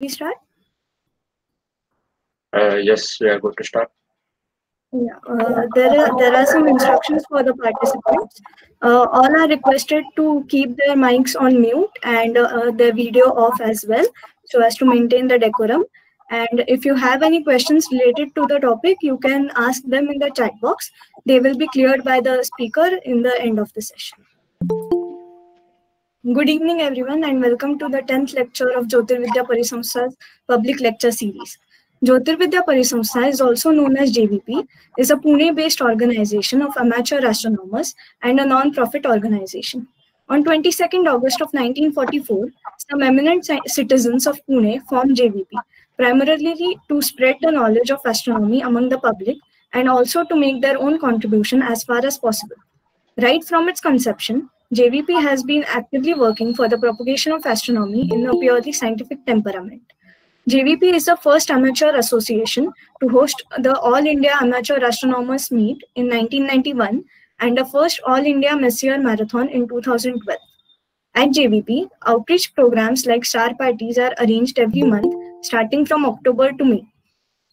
we start? Uh, yes, we are good to start. Yeah, uh, there are there are some instructions for the participants. Uh, all are requested to keep their mics on mute and uh, their video off as well, so as to maintain the decorum. And if you have any questions related to the topic, you can ask them in the chat box. They will be cleared by the speaker in the end of the session. Good evening, everyone, and welcome to the 10th lecture of Jyotirvidya Parisanstha's public lecture series. Jyotirvidya Parisanstha is also known as JVP, is a Pune-based organization of amateur astronomers and a non-profit organization. On 22nd August of 1944, some eminent citizens of Pune formed JVP, primarily to spread the knowledge of astronomy among the public and also to make their own contribution as far as possible. Right from its conception, JVP has been actively working for the propagation of astronomy in a purely scientific temperament. JVP is the first amateur association to host the All India Amateur Astronomers Meet in 1991 and the first All India Messier Marathon in 2012. At JVP, outreach programs like star parties are arranged every month starting from October to May.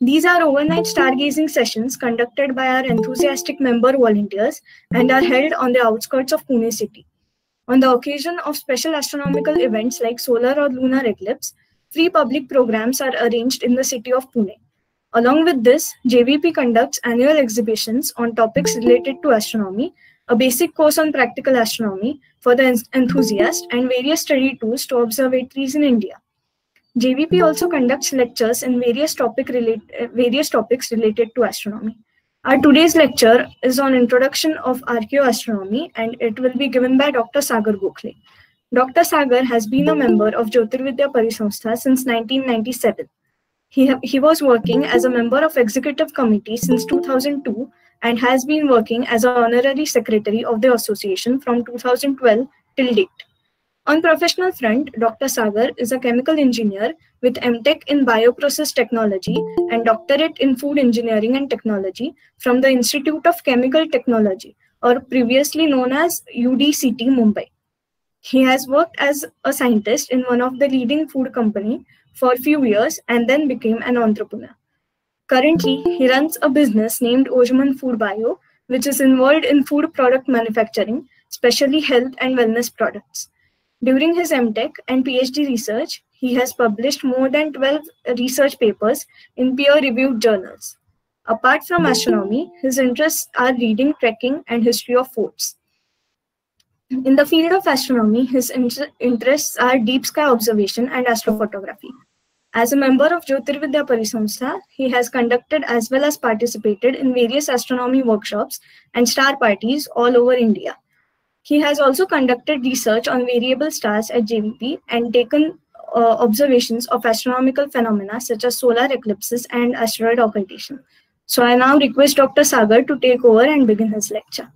These are overnight stargazing sessions conducted by our enthusiastic member volunteers and are held on the outskirts of Pune city. On the occasion of special astronomical events like solar or lunar eclipse, free public programs are arranged in the city of Pune. Along with this, JVP conducts annual exhibitions on topics related to astronomy, a basic course on practical astronomy for the enthusiast, and various study tours to observatories in India. JVP also conducts lectures in various, topic relate, eh, various topics related to astronomy. Our today's lecture is on introduction of archaeoastronomy and it will be given by Dr. Sagar Gokhale. Dr. Sagar has been a member of Jyotirvidya Parisanstha since 1997. He, he was working as a member of executive committee since 2002 and has been working as an honorary secretary of the association from 2012 till date. On professional front, Dr. Sagar is a chemical engineer with MTech in Bioprocess Technology and Doctorate in Food Engineering and Technology from the Institute of Chemical Technology, or previously known as UDCT Mumbai. He has worked as a scientist in one of the leading food company for a few years and then became an entrepreneur. Currently, he runs a business named Ojman Food Bio, which is involved in food product manufacturing, especially health and wellness products. During his MTech and PhD research, he has published more than 12 research papers in peer-reviewed journals. Apart from hmm. astronomy, his interests are reading, trekking, and history of forts. In the field of astronomy, his inter interests are deep sky observation and astrophotography. As a member of Jyotirvidya Parisanstha, he has conducted as well as participated in various astronomy workshops and star parties all over India. He has also conducted research on variable stars at JVP and taken uh, observations of astronomical phenomena such as solar eclipses and asteroid occultation. So I now request Dr. Sagar to take over and begin his lecture.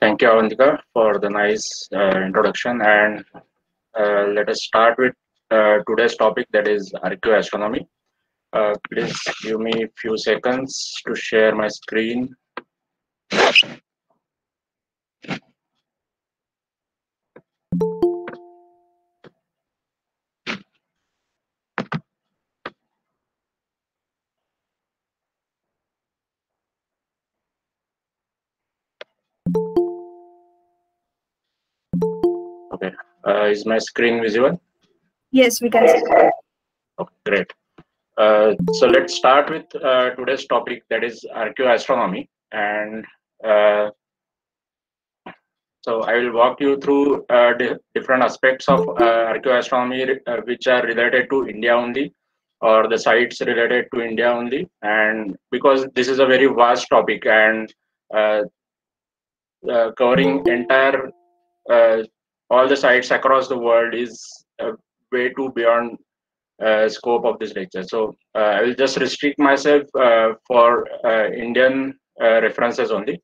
Thank you, Avantika, for the nice uh, introduction. And uh, let us start with uh, today's topic that is archaeoastronomy. Uh, please give me a few seconds to share my screen. Okay, uh, is my screen visible? Yes, we can see. Okay, great. Uh, so let's start with uh, today's topic that is archaeoastronomy and uh, so I will walk you through uh, di different aspects of uh, archaeoastronomy which are related to India only or the sites related to India only and because this is a very vast topic and covering entire all the sites across the world is way too beyond uh, scope of this lecture. So uh, I will just restrict myself uh, for Indian Uh, references only.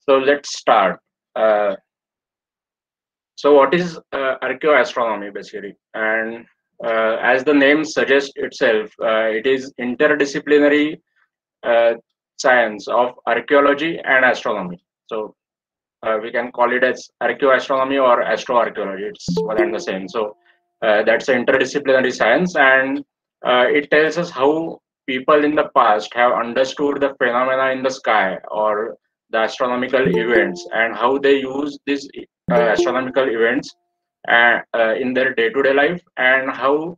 So let's start. Uh, so what is uh, archaeoastronomy basically? And as the name suggests itself, it is interdisciplinary science of archaeology and astronomy. So uh, we can call it as archaeoastronomy or astroarchaeology. It's one and the same. So that's an interdisciplinary science, and it tells us how people in the past have understood the phenomena in the sky or the astronomical events and how they use these uh, astronomical events uh, uh, in their day-to-day life and how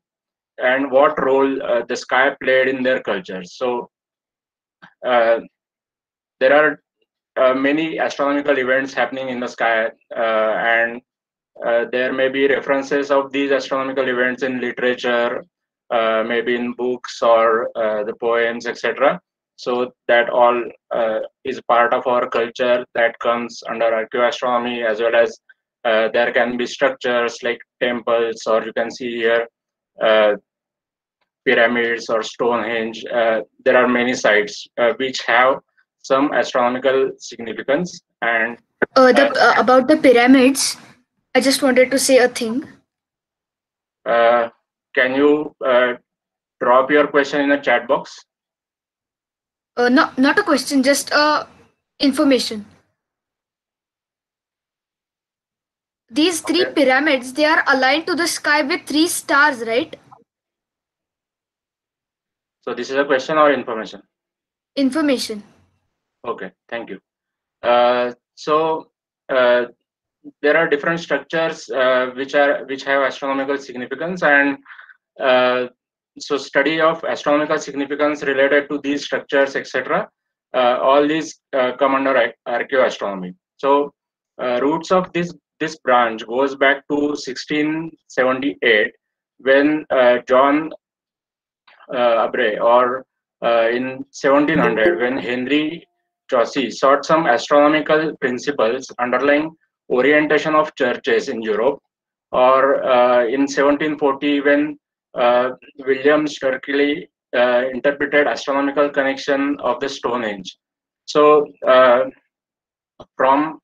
and what role uh, the sky played in their culture. So uh, there are many astronomical events happening in the sky and there may be references of these astronomical events in literature maybe in books or uh, the poems, etc. So that all uh, is part of our culture that comes under archaeoastronomy as well as there can be structures like temples or you can see here pyramids or Stonehenge. there are many sites which have some astronomical significance and uh, the, uh, about the pyramids i just wanted to say a thing uh, can you uh, drop your question in the chat box? Uh, no, not a question, just uh, information. These three okay. pyramids, they are aligned to the sky with three stars, right? So this is a question or information? Information. Okay, thank you. Uh, so uh, there are different structures uh, which are which have astronomical significance and so study of astronomical significance related to these structures, etc. Uh, all these uh, come under archaeoastronomy. So roots of this this branch goes back to 1678 when John Aubrey or in 1700 when Henry Chauncy sought some astronomical principles underlying orientation of churches in Europe, or uh, in 1740 when uh, William Shirley uh, interpreted astronomical connection of the Stonehenge. So uh, from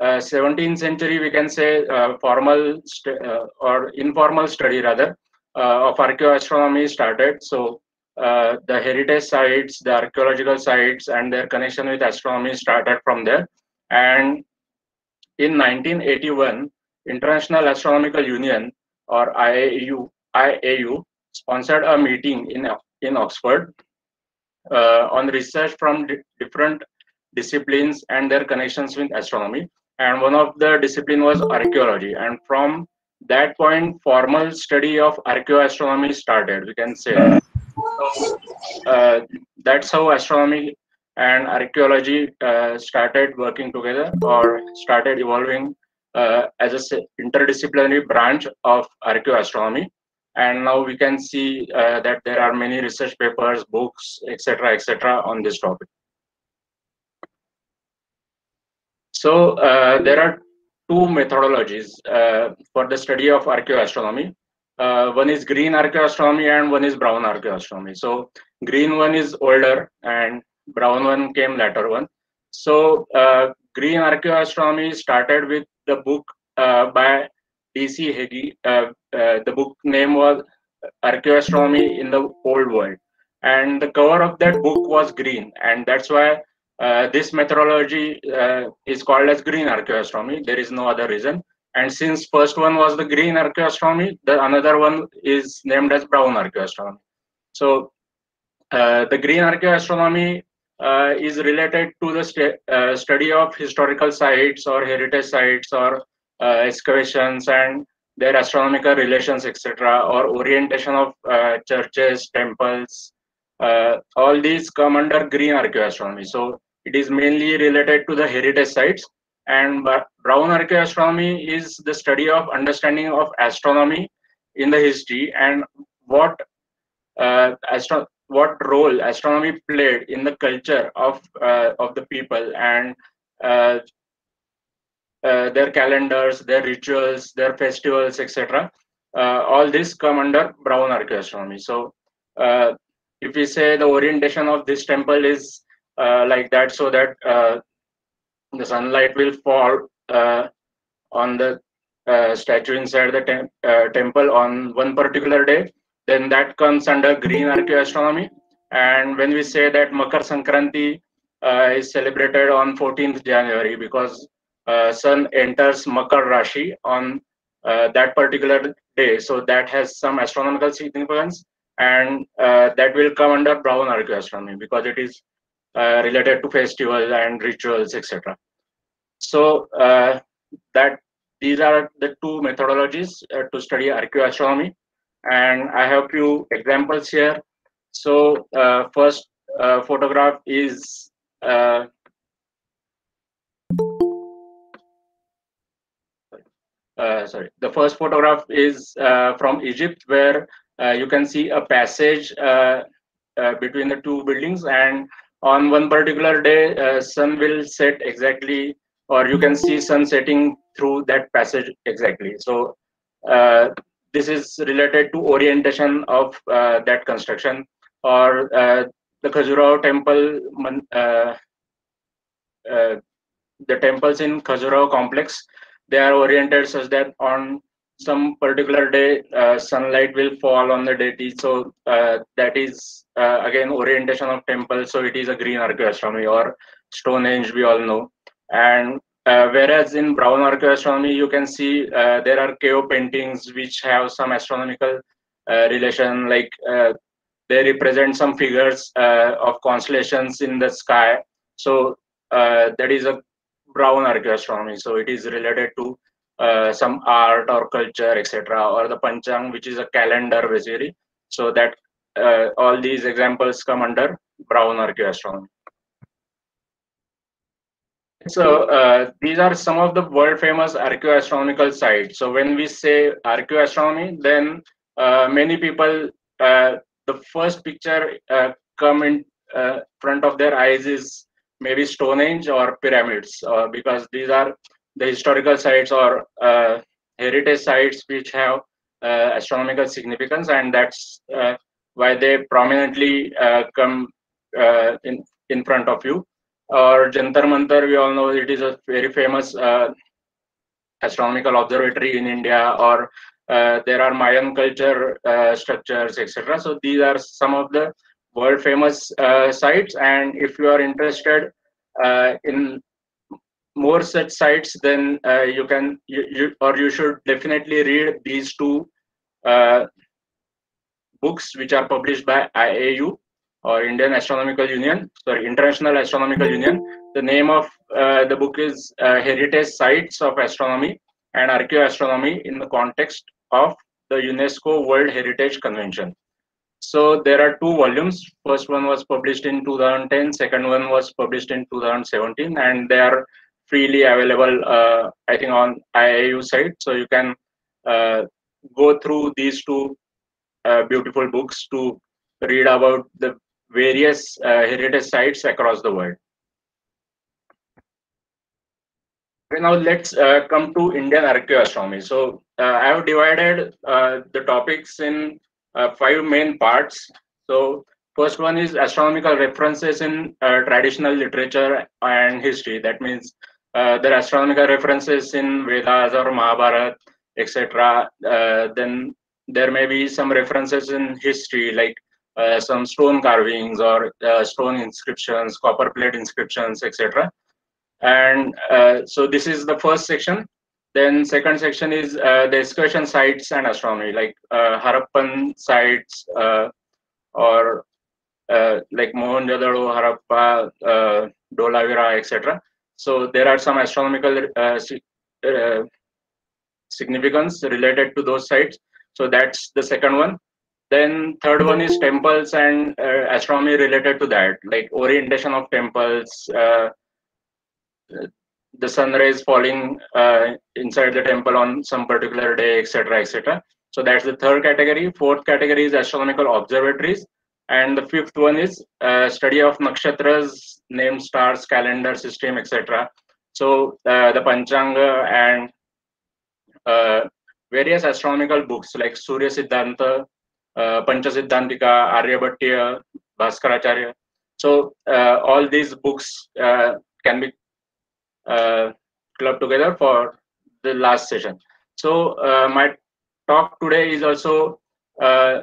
17th century, we can say formal or informal study rather of archaeoastronomy started. So uh, the heritage sites, the archaeological sites, and their connection with astronomy started from there. And in 1981, International Astronomical Union or IAU IAU sponsored a meeting in, in Oxford uh, on research from different disciplines and their connections with astronomy. And one of the discipline was archaeology. And from that point, formal study of archaeoastronomy started, we can say. So, uh, that's how astronomy and archaeology uh, started working together or started evolving uh, as an interdisciplinary branch of archaeoastronomy and now we can see uh, that there are many research papers books etc etc on this topic. So uh, there are two methodologies uh, for the study of archaeoastronomy. Uh, one is green archaeoastronomy and one is brown archaeoastronomy. So green one is older and brown one came later one. So uh, green archaeoastronomy started with the book uh, by D.C. Heggie. Uh, uh, the book name was Archaeoastronomy in the Old World. And the cover of that book was green. And that's why uh, this methodology uh, is called as green archaeoastronomy. There is no other reason. And since first one was the green archaeoastronomy, the another one is named as brown archaeoastronomy. So uh, the green archaeoastronomy uh, is related to the st study of historical sites or heritage sites or uh, excavations and their astronomical relations, etc., or orientation of uh, churches, temples. Uh, all these come under green archaeoastronomy. So it is mainly related to the heritage sites. And brown archaeoastronomy is the study of understanding of astronomy in the history and what uh, astro what role astronomy played in the culture of uh, of the people and uh, uh, their calendars, their rituals, their festivals, etc. Uh, all this come under brown archaeoastronomy. So uh, if we say the orientation of this temple is like that, so that the sunlight will fall on the uh, statue inside the uh, temple on one particular day, then that comes under green archaeoastronomy. And when we say that Makar Sankranti uh, is celebrated on 14th January because uh, sun enters Makar Rashi on uh, that particular day. So that has some astronomical significance, and uh, that will come under Brown archaeoastronomy because it is uh, related to festivals and rituals, etc. So uh, that these are the two methodologies uh, to study archaeoastronomy, and I have few examples here. So uh, first photograph is Uh, sorry, the first photograph is uh, from Egypt, where uh, you can see a passage between the two buildings, and on one particular day, sun will set exactly, or you can see sun setting through that passage exactly. So this is related to orientation of that construction, or the Khajuraho temple uh, uh, the temples in Khajuraho complex they are oriented such that on some particular day uh, sunlight will fall on the deity. So uh, that is uh, again orientation of temple. So it is a green archaeoastronomy or stonehenge we all know. And uh, whereas in brown archaeoastronomy you can see uh, there are cave paintings which have some astronomical uh, relation like they represent some figures of constellations in the sky. So that is a brown archaeoastronomy. So it is related to uh, some art or culture, etc., or the panchang, which is a calendar basically. So that uh, all these examples come under brown archaeoastronomy. So uh, these are some of the world famous archaeoastronomical sites. So when we say archaeoastronomy, then uh, many people, uh, the first picture uh, come in front of their eyes is maybe Stonehenge or pyramids, uh, because these are the historical sites or uh, heritage sites which have uh, astronomical significance, and that's uh, why they prominently uh, come uh, in in front of you. Or Jantar Mantar, we all know it is a very famous astronomical observatory in India, or there are Mayan culture structures, etc. So these are some of the world famous uh, sites. And if you are interested uh, in more such sites then uh, you can you, you, or you should definitely read these two uh, books which are published by IAU or Indian Astronomical Union sorry International Astronomical Union. The name of uh, the book is uh, Heritage Sites of Astronomy and Archaeoastronomy in the context of the UNESCO World Heritage Convention so there are two volumes. First one was published in 2010. Second one was published in 2017, and they are freely available. Uh, I think on IAU site, so you can uh, go through these two uh, beautiful books to read about the various uh, heritage sites across the world. Okay, now let's uh, come to Indian archaeoastronomy. So uh, I have divided the topics in five main parts. So first one is astronomical references in uh, traditional literature and history. That means uh, there are astronomical references in Vedas or Mahabharata, etc. Uh, then there may be some references in history like uh, some stone carvings or uh, stone inscriptions, copper plate inscriptions, etc. And so this is the first section. Then second section is uh, the excavation sites and astronomy, like uh, Harappan sites uh, or uh, like Mohenjo-daro, Harappa, uh, Dholavira, etc. So there are some astronomical significance related to those sites. So that's the second one. Then third one is temples and astronomy related to that, like orientation of temples, the sun rays falling uh, inside the temple on some particular day, etc., etc. So that's the third category. Fourth category is astronomical observatories, and the fifth one is uh, study of nakshatras, name stars, calendar system, etc. So uh, the Panchanga and uh, various astronomical books like Surya Siddhanta, uh, Panchasiddhantika, Aryabhatiya, Bhaskaracharya. So uh, all these books uh, can be uh, club together for the last session. So uh, my talk today is also uh,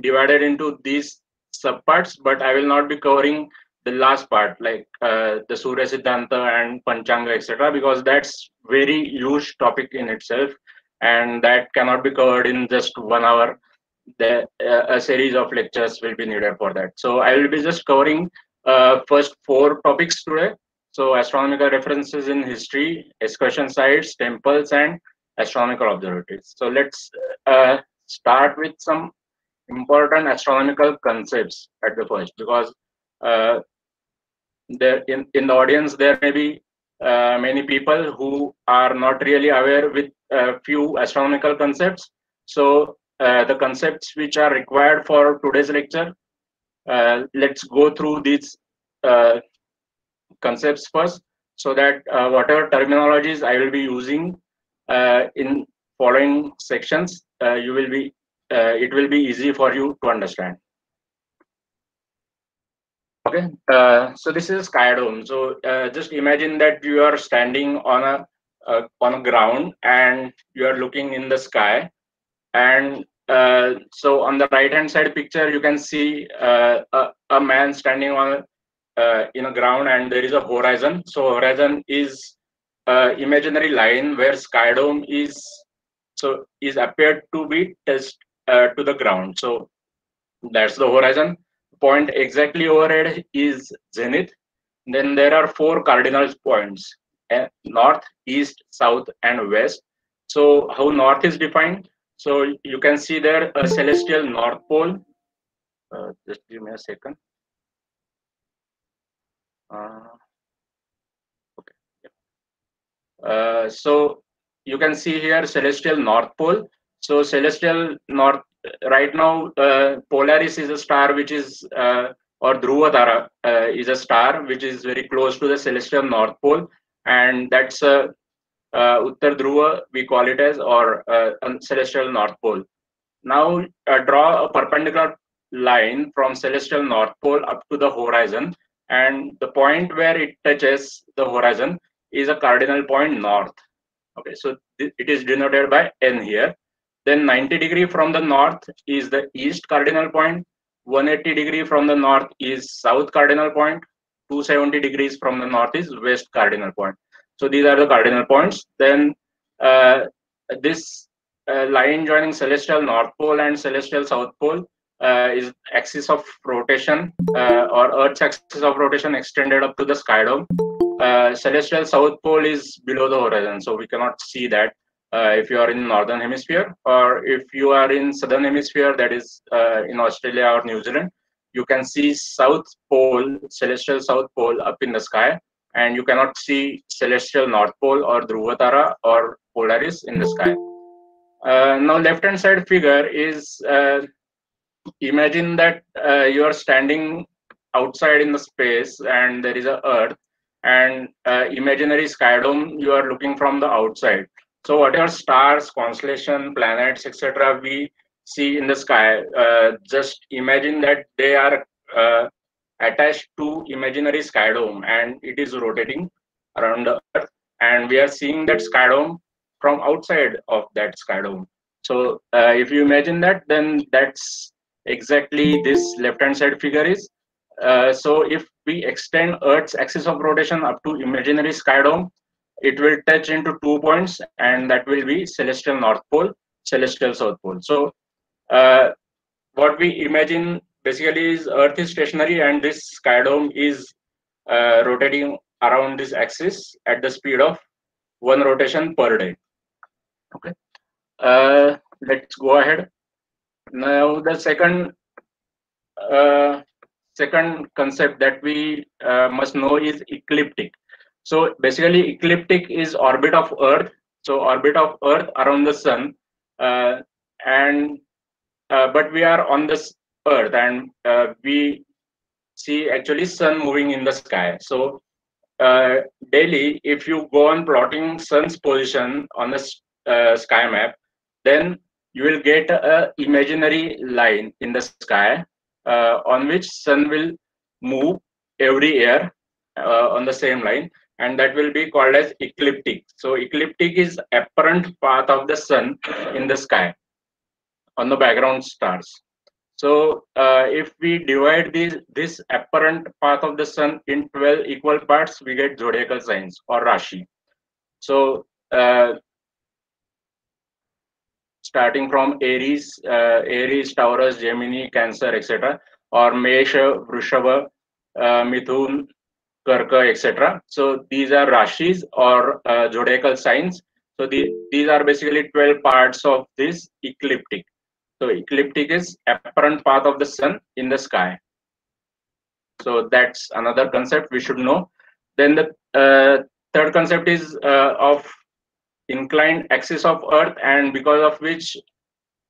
divided into these subparts, but I will not be covering the last part like uh, the Surya Siddhanta and Panchanga, etc., because that's very huge topic in itself. and that cannot be covered in just one hour. The, uh, a series of lectures will be needed for that. So I will be just covering uh, first four topics today. So astronomical references in history, excavation sites, temples, and astronomical observatories. So let's uh, start with some important astronomical concepts at the first because uh, there in, in the audience there may be uh, many people who are not really aware with a few astronomical concepts. So uh, the concepts which are required for today's lecture, uh, let's go through these uh, concepts first so that uh, whatever terminologies I will be using uh, in following sections, you will be it will be easy for you to understand. Okay, uh, so this is sky dome. So uh, just imagine that you are standing on a uh, on a ground and you are looking in the sky, and uh, so on the right hand side picture you can see uh, a, a man standing on uh, in a ground and there is a horizon. So horizon is imaginary line where sky dome is so is appeared to be touched to the ground. So that's the horizon point exactly overhead is zenith. Then there are four cardinal points, eh, north, east, south, and west. So how north is defined? So you can see there a celestial north pole. Uh, just give me a second. Uh, okay. Uh, so you can see here celestial north pole. So celestial north right now uh, Polaris is a star which is uh, or Dhruva Tara uh, is a star which is very close to the celestial north pole and that's uh, Uttar Dhruva we call it as or celestial north pole. Now draw a perpendicular line from celestial north pole up to the horizon and the point where it touches the horizon is a cardinal point north. Okay, so it is denoted by N here then 90 degree from the north is the east cardinal point. 180 degree from the north is south cardinal point. 270 degrees from the north is west cardinal point. So these are the cardinal points. Then uh, this uh, line joining celestial north pole and celestial south pole uh, is axis of rotation uh, or Earth's axis of rotation extended up to the sky dome. Uh, celestial south pole is below the horizon, so we cannot see that uh, if you are in northern hemisphere or if you are in southern hemisphere that is uh, in australia or new zealand you can see south pole celestial south pole up in the sky and you cannot see celestial north pole or dhruvatara or polaris in the sky uh, now left hand side figure is imagine that uh, you are standing outside in the space and there is a earth and uh, imaginary sky dome you are looking from the outside so whatever stars, constellation, planets, etc., we see in the sky, uh, just imagine that they are uh, attached to imaginary sky dome and it is rotating around the Earth, and we are seeing that sky dome from outside of that sky dome. So uh, if you imagine that, then that's exactly this left-hand side figure is. Uh, so if we extend Earth's axis of rotation up to imaginary sky dome, it will touch into two points and that will be celestial north pole celestial south pole. So uh, what we imagine basically is earth is stationary and this sky dome is uh, rotating around this axis at the speed of one rotation per day. Okay. Uh, let's go ahead now the second uh, second concept that we uh, must know is ecliptic so basically, ecliptic is orbit of Earth. So orbit of Earth around the Sun, uh, and uh, but we are on this Earth, and uh, we see actually Sun moving in the sky. So uh, daily, if you go on plotting Sun's position on the sky map, then you will get a imaginary line in the sky uh, on which Sun will move every year on the same line and that will be called as ecliptic. So ecliptic is apparent path of the sun in the sky on the background stars. So uh, if we divide this, this apparent path of the sun in 12 equal parts, we get zodiacal signs or Rashi. So uh, starting from Aries, uh, Aries, Taurus, Gemini, Cancer, etc., or Mesha, Vrishava, uh, Mithun, Karka, etc. So these are Rashis or uh, zodiacal signs. So the, these are basically 12 parts of this ecliptic. So ecliptic is apparent path of the sun in the sky. So that's another concept we should know. Then the uh, third concept is uh, of inclined axis of Earth and because of which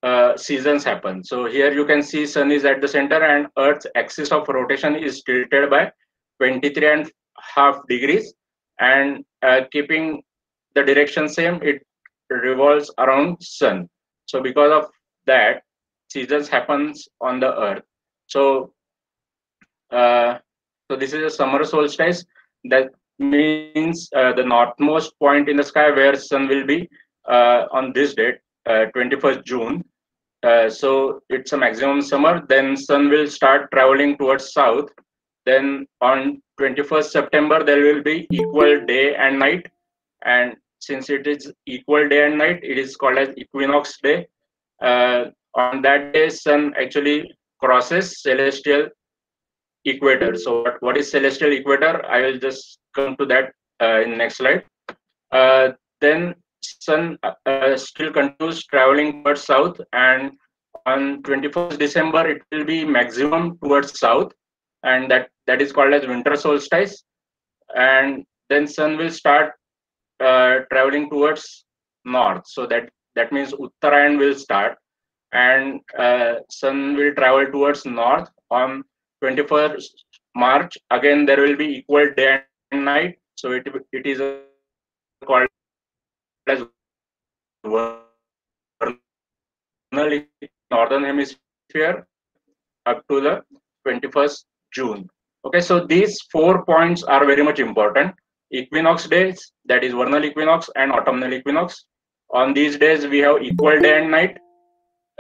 uh, seasons happen. So here you can see sun is at the center and Earth's axis of rotation is tilted by 23 and half degrees and uh, keeping the direction same, it revolves around sun. So because of that, seasons happens on the Earth. So uh, so this is a summer solstice that means uh, the northmost point in the sky where sun will be uh, on this date, 21st uh, June. So it's a maximum summer. Then sun will start traveling towards south. Then on 21st September there will be equal day and night. And since it is equal day and night, it is called as equinox day. Uh, on that day, sun actually crosses celestial equator. So what, what is celestial equator? I will just come to that uh, in next slide. Uh, then sun uh, still continues traveling towards south and on 21st December it will be maximum towards south and that that is called as winter solstice and then sun will start uh, traveling towards north so that that means uttarayan will start and uh, sun will travel towards north on 21st March, again there will be equal day and night. So it, it is called as vernal northern hemisphere up to the 21st June. Okay, so these four points are very much important. Equinox days, that is vernal equinox and autumnal equinox. On these days, we have equal day and night,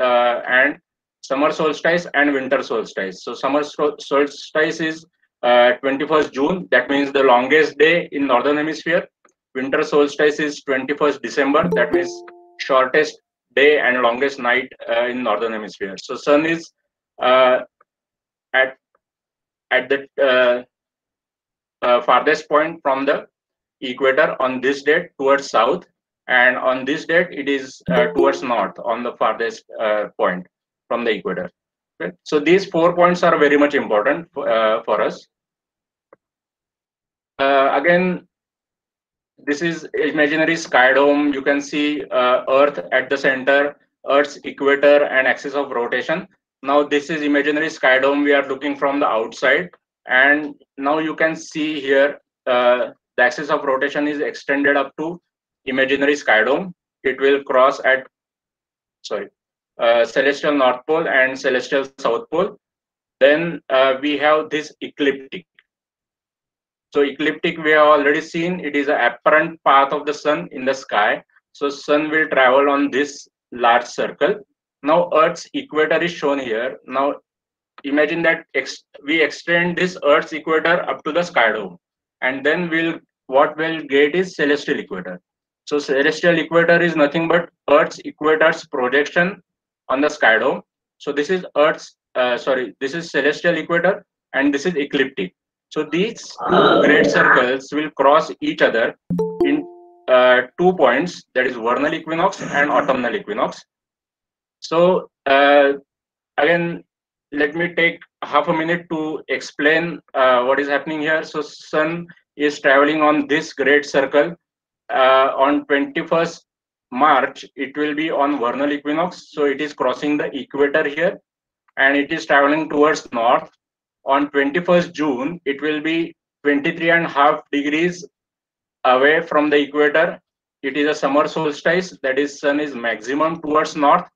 uh, and summer solstice and winter solstice. So summer solstice is uh, 21st June. That means the longest day in northern hemisphere. Winter solstice is 21st December. That means shortest day and longest night uh, in northern hemisphere. So sun is uh, at at the uh, uh, farthest point from the equator on this date towards south and on this date it is uh, towards north on the farthest point from the equator. So these four points are very much important for, uh, for us. Uh, again, this is imaginary sky dome. You can see uh, Earth at the center, Earth's equator and axis of rotation. Now this is imaginary sky dome. We are looking from the outside. And now you can see here, uh, the axis of rotation is extended up to imaginary sky dome. It will cross at, sorry, uh, celestial north pole and celestial south pole. Then uh, we have this ecliptic. So ecliptic we have already seen it is an apparent path of the sun in the sky. So sun will travel on this large circle. Now earth's equator is shown here. Now imagine that ex we extend this earth's equator up to the sky dome. And then we'll what we'll get is celestial equator. So celestial equator is nothing but earth's equator's projection on the sky dome. So this is Earth's, uh, sorry, this is celestial equator and this is ecliptic. So these two great circles will cross each other in uh, two points, that is vernal equinox and autumnal equinox. So uh, again, let me take half a minute to explain uh, what is happening here. So sun is traveling on this great circle uh, on 21st March, it will be on vernal equinox. So it is crossing the equator here and it is traveling towards north. On 21st June, it will be 23 and half degrees away from the equator. It is a summer solstice, that is sun is maximum towards north.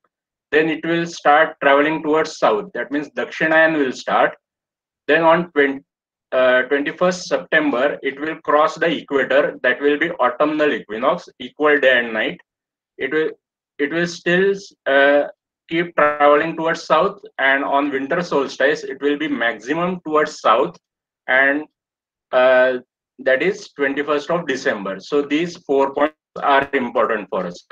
Then it will start traveling towards south. That means Dakshinayan will start. Then on 20, uh, 21st September, it will cross the equator. That will be autumnal equinox, equal day and night it will it will still uh, keep traveling towards south and on winter solstice it will be maximum towards south and uh, that is 21st of december so these four points are important for us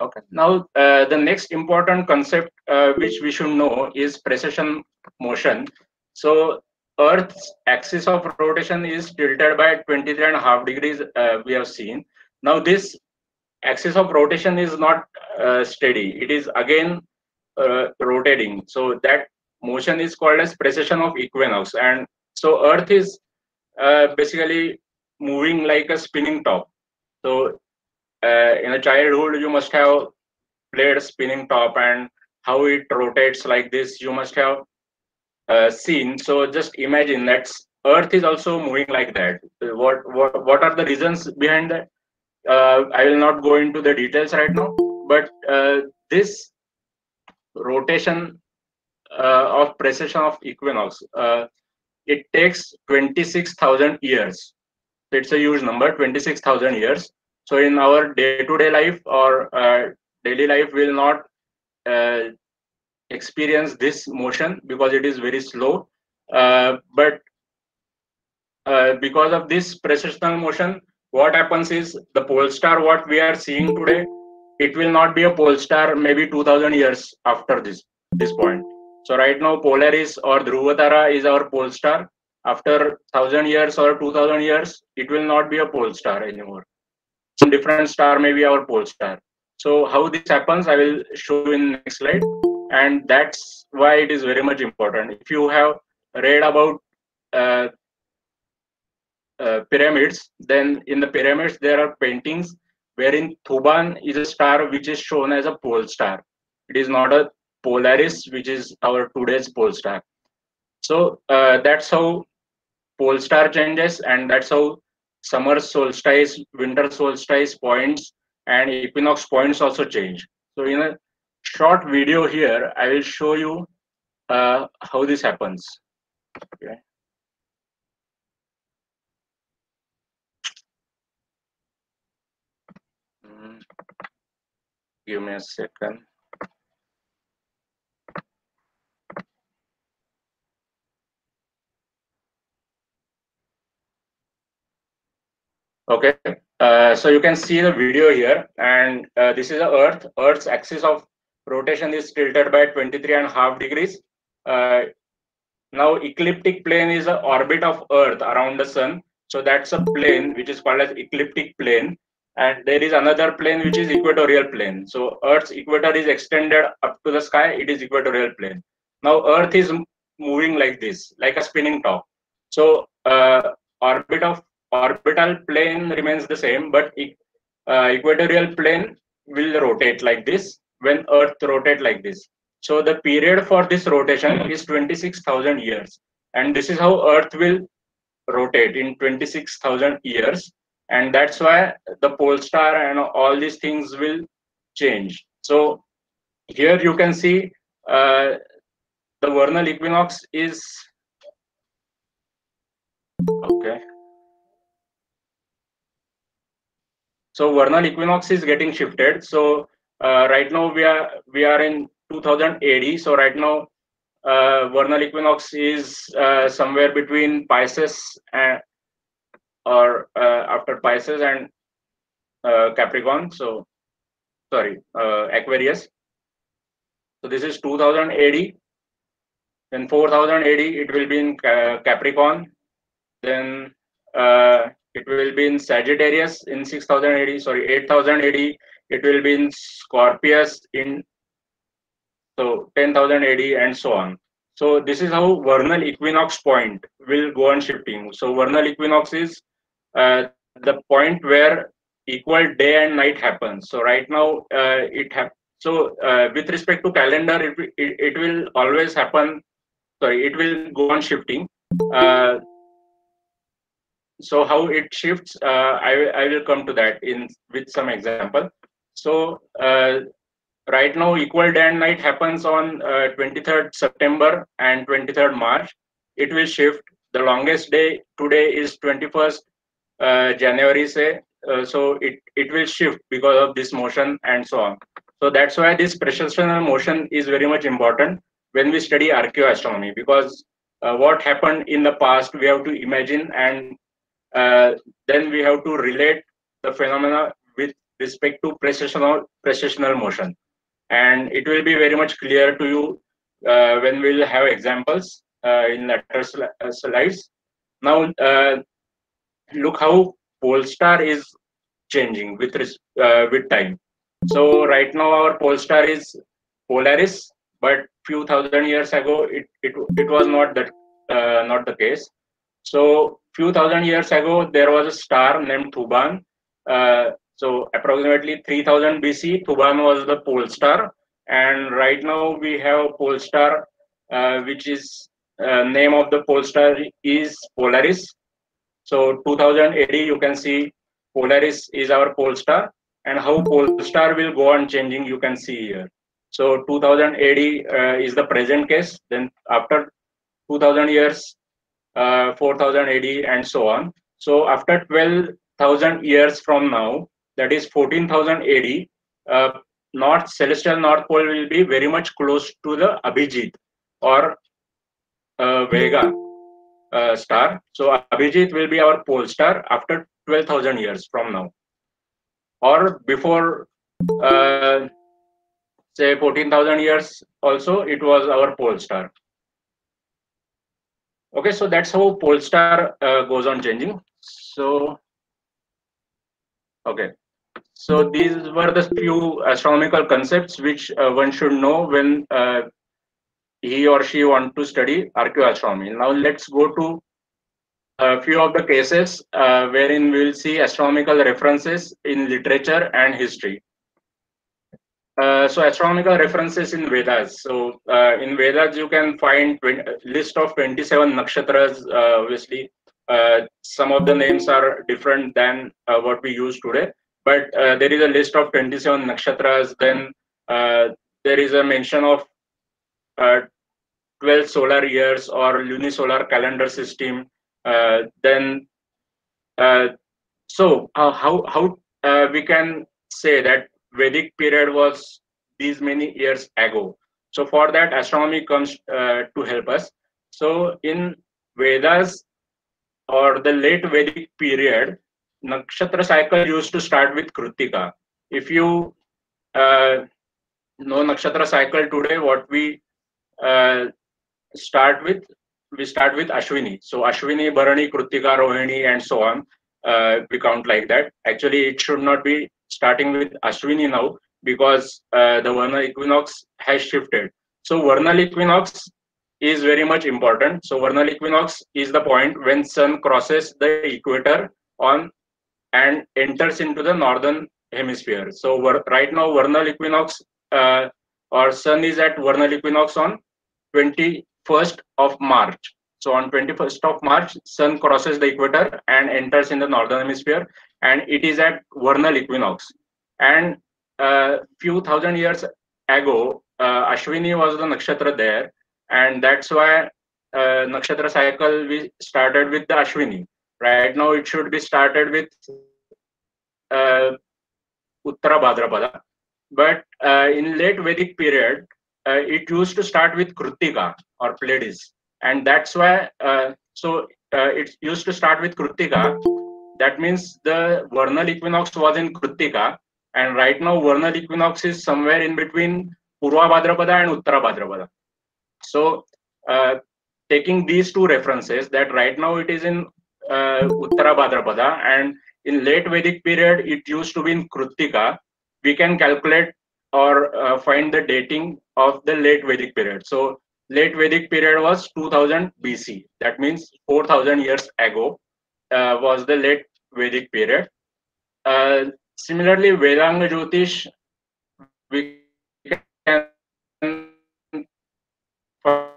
Okay. Now, uh, the next important concept uh, which we should know is precession motion. So, Earth's axis of rotation is tilted by 23 and a half degrees, uh, we have seen. Now, this axis of rotation is not uh, steady. It is again uh, rotating. So, that motion is called as precession of equinox. And so, Earth is uh, basically moving like a spinning top. So, uh, in a childhood you must have played spinning top and how it rotates like this you must have uh, seen so just imagine that earth is also moving like that what what, what are the reasons behind that i will not go into the details right now but uh, this rotation uh, of precession of equinox uh, it takes 26000 years it's a huge number 26000 years so in our day-to-day life or uh, daily life will not uh, experience this motion because it is very slow. Uh, but uh, because of this precessional motion, what happens is the pole star what we are seeing today, it will not be a pole star maybe 2000 years after this this point. So right now Polaris or Dhruvatara is our pole star. After 1000 years or 2000 years, it will not be a pole star anymore some different star may be our pole star. So how this happens, I will show you in next slide. And that's why it is very much important. If you have read about uh, uh, pyramids, then in the pyramids there are paintings wherein Thuban is a star which is shown as a pole star. It is not a Polaris, which is our today's pole star. So uh, that's how pole star changes, and that's how summer solstice, winter solstice points, and equinox points also change. So in a short video here, I will show you uh, how this happens. Okay. Give me a second. Okay, uh, so you can see the video here, and uh, this is the Earth. Earth's axis of rotation is tilted by 23 and a half degrees. Uh, now, ecliptic plane is the orbit of Earth around the Sun. So that's a plane which is called as ecliptic plane. And there is another plane which is equatorial plane. So Earth's equator is extended up to the sky. It is equatorial plane. Now Earth is moving like this, like a spinning top. So uh, orbit of orbital plane remains the same, but uh, equatorial plane will rotate like this when Earth rotate like this. So the period for this rotation is 26,000 years. And this is how Earth will rotate in 26,000 years. And that's why the pole star and all these things will change. So here you can see uh, the vernal equinox is okay So vernal equinox is getting shifted. So uh, right now we are we are in 2000 AD. So right now uh, vernal equinox is uh, somewhere between Pisces and or uh, after Pisces and uh, Capricorn. So sorry, uh, Aquarius. So this is 2000 AD. Then 4000 AD it will be in Capricorn. Then it will be in Sagittarius in 6000 AD, sorry, 8000 AD. It will be in Scorpius in so 10,000 AD and so on. So this is how vernal equinox point will go on shifting. So vernal equinox is uh, the point where equal day and night happens. So right now uh, it have so uh, with respect to calendar, it, it, it will always happen. Sorry, it will go on shifting. Uh, so how it shifts uh, I, I will come to that in with some example so uh, right now equal day and night happens on uh, 23rd september and 23rd march it will shift the longest day today is 21st uh, january say uh, so it it will shift because of this motion and so on so that's why this precessional motion is very much important when we study archaeoastronomy because uh, what happened in the past we have to imagine and uh, then we have to relate the phenomena with respect to precessional precessional motion, and it will be very much clear to you uh, when we'll have examples uh, in later uh, slides. Now, uh, look how pole star is changing with with time. So right now our pole star is Polaris, but few thousand years ago it it, it was not that uh, not the case. So few thousand years ago there was a star named Thuban. Uh, so approximately 3000 BC, Thuban was the pole star, and right now we have pole star, uh, which is uh, name of the pole star is Polaris. So 2000 AD, you can see Polaris is our pole star, and how pole star will go on changing, you can see here. So 2000 AD uh, is the present case. Then after 2000 years, uh, 4000 AD, and so on. So after 12,000 years from now, that is 14,000 AD, uh, north celestial north pole will be very much close to the Abhijit or uh, Vega uh, star. So Abhijit will be our pole star after 12,000 years from now, or before uh, say 14,000 years also it was our pole star. Okay, so that's how pole star uh, goes on changing. So okay. So these were the few astronomical concepts which uh, one should know when uh, he or she want to study archaeoastronomy. Now let's go to a few of the cases uh, wherein we'll see astronomical references in literature and history. Uh, so astronomical references in Vedas. So uh, in Vedas, you can find 20, list of 27 nakshatras, uh, obviously. some of the names are different than what we use today but uh, there is a list of 27 nakshatras then uh, there is a mention of uh, 12 solar years or lunisolar calendar system uh, then uh, so how how uh, we can say that vedic period was these many years ago so for that astronomy comes to help us so in vedas or the late vedic period nakshatra cycle used to start with Kritika. If you uh, know nakshatra cycle today, what we uh, start with, we start with Ashwini. So Ashwini, Bharani, Kritika, Rohini, and so on. Uh, we count like that. Actually, it should not be starting with Ashwini now because uh, the vernal equinox has shifted. So vernal equinox is very much important. So vernal equinox is the point when sun crosses the equator on and enters into the northern hemisphere. So right now, vernal equinox uh, or sun is at vernal equinox on 21st of March. So on 21st of March, sun crosses the equator and enters in the northern hemisphere, and it is at vernal equinox. And a uh, few thousand years ago, uh, Ashwini was the nakshatra there, and that's why uh, nakshatra cycle we started with the Ashwini. Right now, it should be started with uh, Uttara Bhadrapada. But uh, in late Vedic period, uh, it used to start with Krutika or Pleiades. And that's why, uh, so uh, it used to start with Krutika. That means the vernal equinox was in Krutika. And right now, vernal equinox is somewhere in between Purva Bhadrapada and Uttara Bhadrapada. So, uh, taking these two references, that right now it is in uh, Uttara Bhadrapada, and in late Vedic period, it used to be in Krutika. We can calculate or uh, find the dating of the late Vedic period. So late Vedic period was 2000 BC. That means 4000 years ago uh, was the late Vedic period. Uh, similarly, Vedanga Jyotish, we can find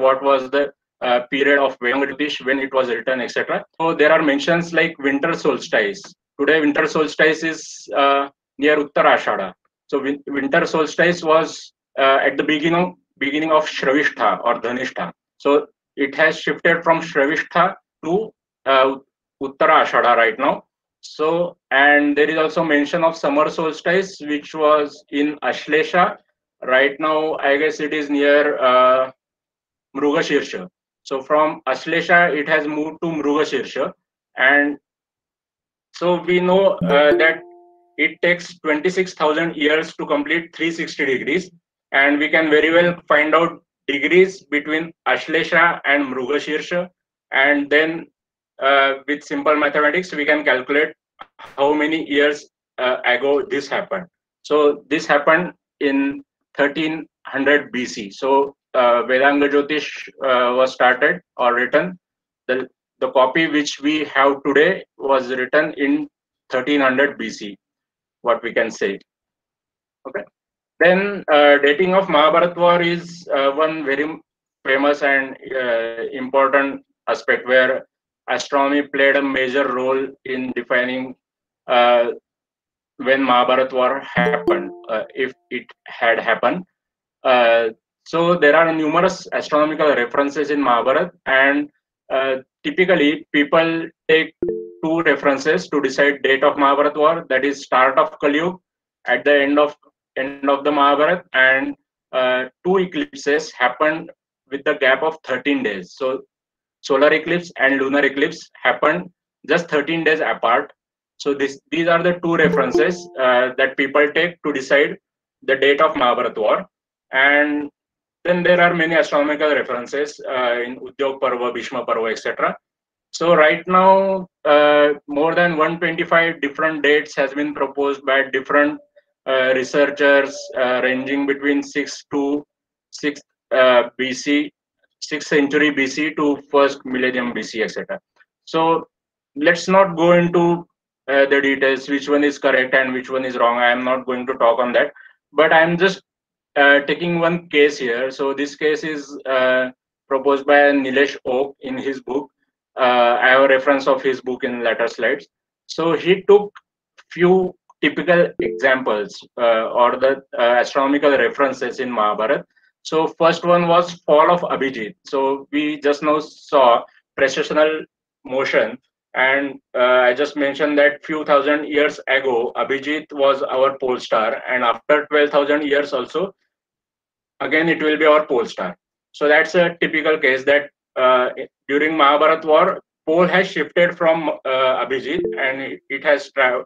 what was the uh, period of Vedanga when it was written, etc. So there are mentions like winter solstice. Today, winter solstice is uh, near Uttarashada. So win winter solstice was uh, at the beginning beginning of Shravishtha or Dhanishta. So it has shifted from Shravishtha to uh, Uttarashada right now. So and there is also mention of summer solstice, which was in Ashlesha. Right now, I guess it is near uh, Mrugashirsha. So from Ashlesha, it has moved to Mrugashirsha. And So we know uh, that it takes 26,000 years to complete 360 degrees, and we can very well find out degrees between Ashlesha and Mrugashirsha, and then uh, with simple mathematics we can calculate how many years uh, ago this happened. So this happened in 1300 BC. So uh, Vedanga Jyotish uh, was started or written. The, the copy which we have today was written in 1300 BC, what we can say. Okay. Then uh, dating of Mahabharat war is uh, one very famous and uh, important aspect where astronomy played a major role in defining uh, when Mahabharat war happened, uh, if it had happened. Uh, so there are numerous astronomical references in Mahabharat, and typically people take two references to decide date of Mahabharat war. That is start of Kali at the end of end of the Mahabharat, and uh, two eclipses happened with the gap of 13 days. So solar eclipse and lunar eclipse happened just 13 days apart so this, these are the two references uh, that people take to decide the date of Mahabharat war. And then there are many astronomical references uh, in Udyog Parva, Bhishma Parva, etc. So right now, uh, more than 125 different dates has been proposed by different uh, researchers uh, ranging between 6 to 6 uh, BC, 6th century BC to first millennium BC, etc. So let's not go into uh, the details, which one is correct and which one is wrong. I am not going to talk on that, but I'm just uh, taking one case here. So this case is proposed by Nilesh Oak in his book. Uh, I have a reference of his book in later slides. So he took few typical examples uh, or the uh, astronomical references in Mahabharata. So first one was fall of Abhijit. So we just now saw precessional motion and uh, I just mentioned that few thousand years ago, Abhijit was our pole star, and after 12,000 years also, again it will be our pole star. So that's a typical case that during Mahabharat war, pole has shifted from uh, Abhijit and it, it has tra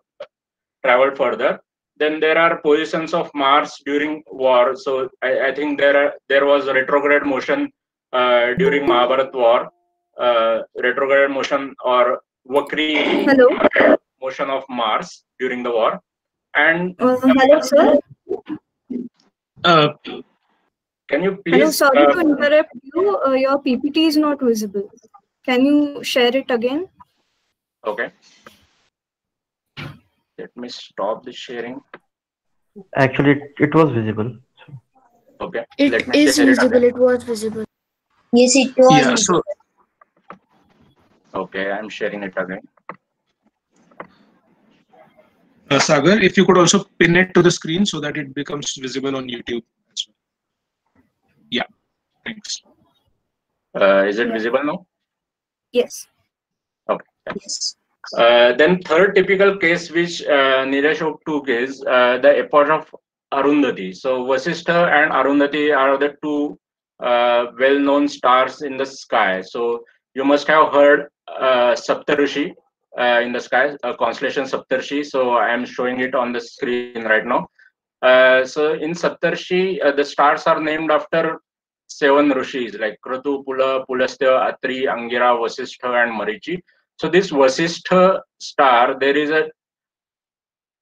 traveled further. Then there are positions of Mars during war. So I, I think there are, there was retrograde motion uh, during Mahabharat war. Uh, retrograde motion or Vakri Hello. motion of Mars during the war. And Uh, hello, sir. Uh, can you Hello, sorry uh, to interrupt you. Uh, your PPT is not visible. Can you share it again? okay. Let me stop the sharing. Actually, it, it was visible. Okay. It Let me is share it visible. It was visible. Yes, it was. yeah, so Okay, I'm sharing it again. uh, Sagar, if you could also pin it to the screen so that it becomes visible on YouTube. As well. Yeah, thanks. Uh, is it Yeah. visible now? Yes. Yes. Uh, then third typical case which uh, Oak took is uh, the epoch of Arundhati. So Vasishtha and Arundhati are the two uh, well-known stars in the sky. So you must have heard uh, Saptarushi uh, in the sky, a constellation Saptarshi. So I am showing it on the screen right now. Uh, so in Saptarshi, uh, the stars are named after seven rishis like Kratu, Pula, Pulastya, Atri, Angira, Vasishtha, and Marichi. So this Vasishtha star, there is a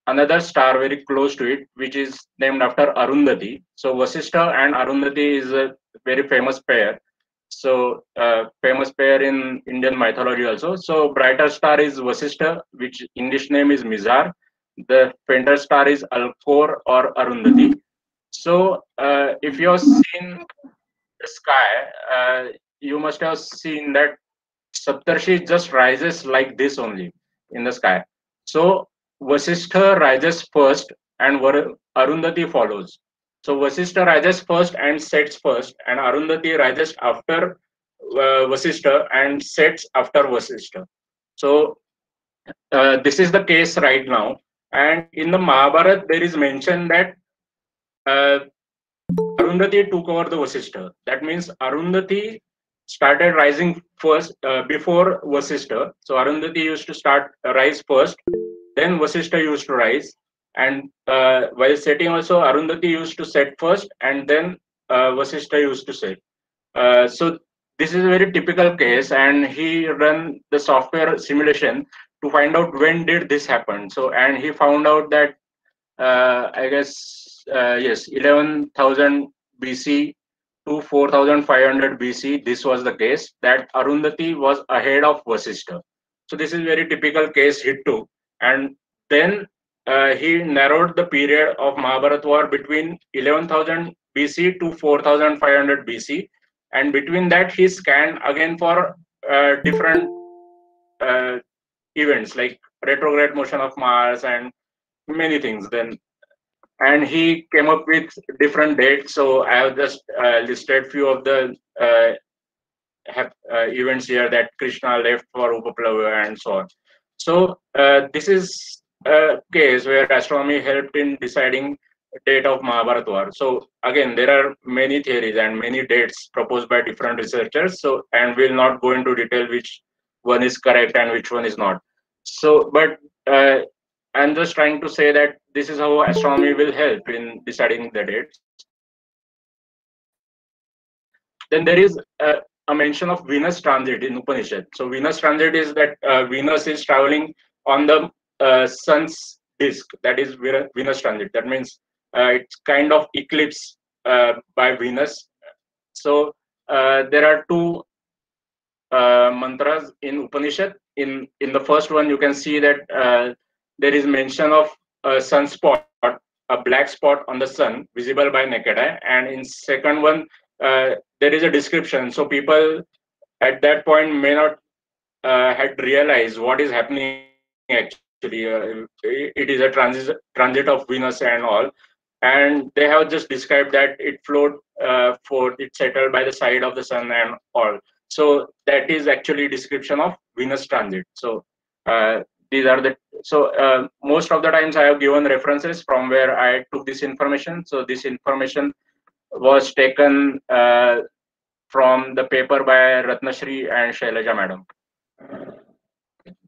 another star very close to it, which is named after Arundhati. So Vasishtha and Arundhati is a very famous pair. So uh, famous pair in Indian mythology also. So brighter star is Vasishtha, which English name is Mizar. The fainter star is Alcor or Arundhati. So uh, if you have seen sky, uh, you must have seen that Saptarshi just rises like this only in the sky. So Vasishtha rises first and Arundhati follows. So Vasishtha rises first and sets first, and Arundhati rises after uh, Vasishtha and sets after Vasishtha. So uh, this is the case right now. And in the Mahabharata, there is mention that uh, Arundhati took over the Vasishtha. That means Arundhati started rising first uh, before Vasishtha. So Arundhati used to start uh, rise first, then Vasishtha used to rise, and uh, while setting also Arundhati used to set first, and then uh, Vasishtha used to set. Uh, so this is a very typical case, and he ran the software simulation to find out when did this happen. So and he found out that uh, I guess uh, yes, 11,000 BC to 4500 BC, this was the case that Arundhati was ahead of Vasishtha. So this is very typical case hit too. And then uh, he narrowed the period of Mahabharat war between 11,000 BC to 4500 BC. And between that, he scanned again for uh, different uh, events like retrograde motion of Mars and many things. Then and he came up with different dates. So I have just uh, listed few of the uh, have, uh, events here that Krishna left for Upaplava and so on. So uh, this is a case where astronomy helped in deciding date of Mahabharata war. So again, there are many theories and many dates proposed by different researchers. So and we'll not go into detail which one is correct and which one is not. So, but uh, I'm just trying to say that this is how astronomy will help in deciding the dates. Then there is a, a mention of Venus transit in Upanishad. So Venus transit is that uh, Venus is traveling on the uh, sun's disk. That is Venus transit. That means uh, it's kind of eclipse uh, by Venus. So uh, there are two uh, mantras in Upanishad. In in the first one, you can see that there is mention of a sunspot, a black spot on the sun visible by naked eye. And in second one, uh, there is a description. So people at that point may not uh, had realized what is happening actually. Uh, it is a transit, transit of Venus and all. And they have just described that it flowed uh, for it settled by the side of the sun and all. So that is actually description of Venus transit. So uh, these are the so uh, most of the times i have given references from where i took this information. So this information was taken uh, from the paper by ratnashri and shailaja madam.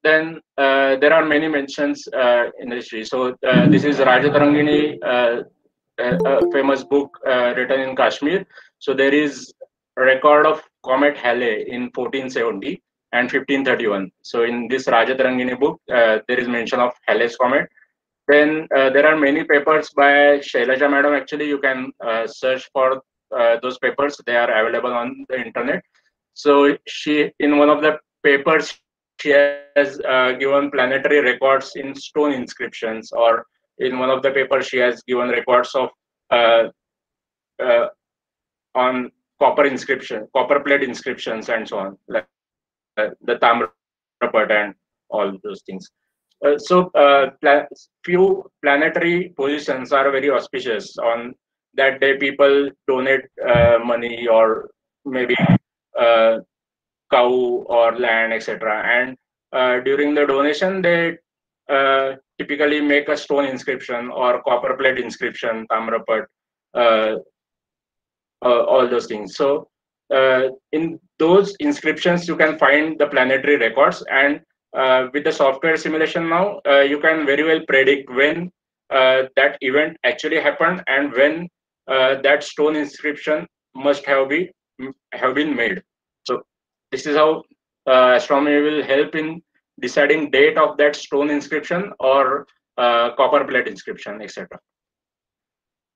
Then uh, there are many mentions uh, in the history. So uh, this is rajatarangini uh, a famous book written in kashmir. So there is a record of comet halley in 1470 and 1531. So in this Rajatarangini book, uh, there is mention of Halley's comet. Then uh, there are many papers by Shailaja madam. Actually, you can uh, search for uh, those papers. They are available on the internet. So she, in one of the papers, she has uh, given planetary records in stone inscriptions, or in one of the papers, she has given records of uh, on copper inscription, copper plate inscriptions, and so on. Like the Tamrapat and all those things. Uh, so uh, pla few planetary positions are very auspicious. On that day, people donate money or maybe cow or land, etc. And during the donation, they typically make a stone inscription or copper plate inscription, Tamrapat, uh, uh, all those things. So uh, in those inscriptions, you can find the planetary records. And uh, with the software simulation now, uh, you can very well predict when uh, that event actually happened and when uh, that stone inscription must have be have been made. So this is how uh, astronomy will help in deciding date of that stone inscription or copper plate inscription, etc.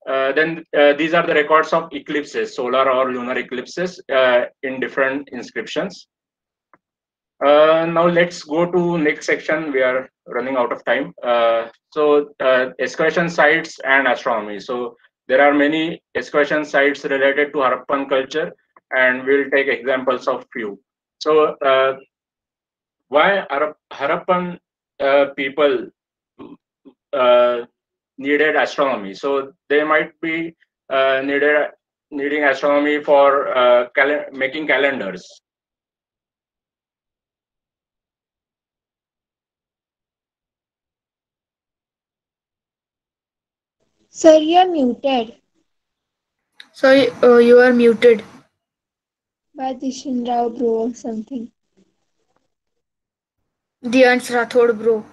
Uh, then uh, these are the records of eclipses, solar or lunar eclipses uh, in different inscriptions. Uh, now let's go to next section. We are running out of time. Uh, so excavation sites and astronomy. So there are many excavation sites related to Harappan culture, and we'll take examples of few. So why Harappan people needed astronomy. So they might be uh, needed needing astronomy for uh, cal making calendars. Sir, you are muted. Sorry, uh, you are muted. But Pratishin Rao bro or something. Diyansh Rathod, bro.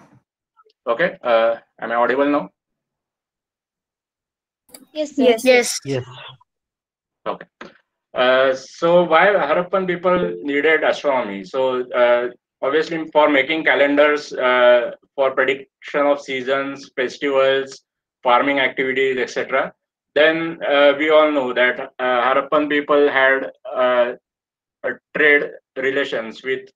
Okay. Uh, am I audible now? Yes, sir. Yes. Yes. Yes. Okay. Uh, so why Harappan people needed astronomy? So uh, obviously for making calendars uh, for prediction of seasons, festivals, farming activities, etc. Then uh, we all know that uh, Harappan people had uh, a trade relations with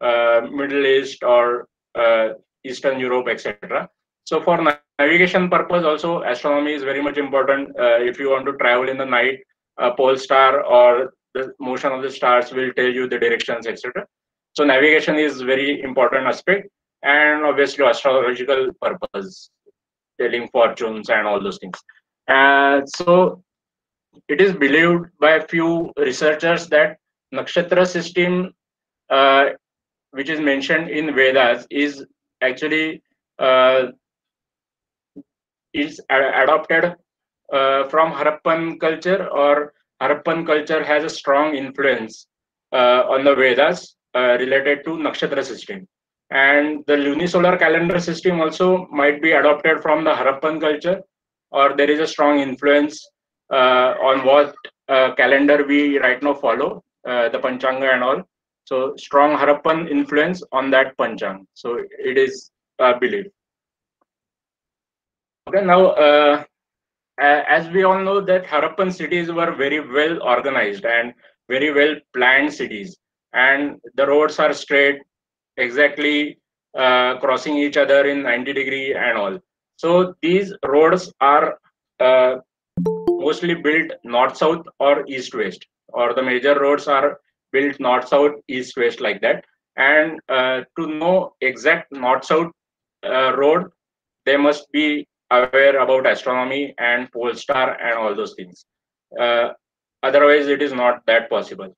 uh, Middle East or uh, Eastern Europe, etc. So for navigation purpose, also astronomy is very much important. Uh, if you want to travel in the night, a pole star or the motion of the stars will tell you the directions, etc. So navigation is very important aspect, and obviously astrological purpose, telling fortunes and all those things. And so it is believed by a few researchers that nakshatra system, uh, which is mentioned in Vedas, is actually uh, is a- adopted uh, from Harappan culture, or Harappan culture has a strong influence uh, on the Vedas uh, related to nakshatra system. And the lunisolar calendar system also might be adopted from the Harappan culture, or there is a strong influence on what calendar we right now follow, the Panchanga and all. So strong Harappan influence on that Panchang. So it is believed. Okay, now uh, as we all know that Harappan cities were very well organized and very well planned cities, and the roads are straight, exactly uh, crossing each other in 90 degree and all. So these roads are uh, mostly built north-south or east-west, or the major roads are built north-south, east-west like that. And uh, to know exact north-south uh, road, they must be aware about astronomy and pole star and all those things. Uh, otherwise, it is not that possible.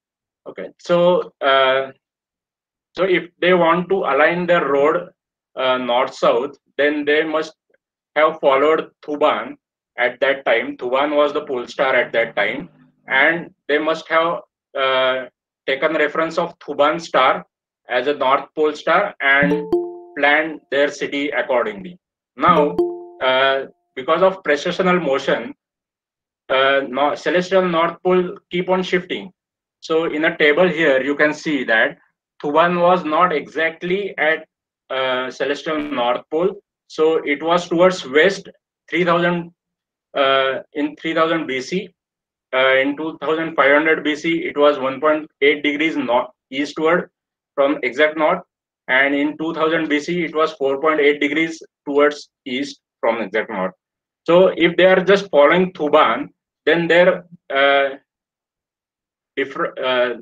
Okay, so uh, so if they want to align their road uh, north-south, then they must have followed Thuban at that time. Thuban was the pole star at that time, and they must have uh, taken reference of Thuban star as a north pole star and planned their city accordingly. Now, uh, because of precessional motion, uh, no, celestial north pole keep on shifting. So in a table here, you can see that Thuban was not exactly at uh, celestial north pole. So it was towards west 3000 uh, in 3000 BC. Uh, in 2500 BC, it was 1.8 degrees north eastward from exact north. And in 2000 BC, it was 4.8 degrees towards east from exact north. So if they are just following Thuban, then their uh, different uh,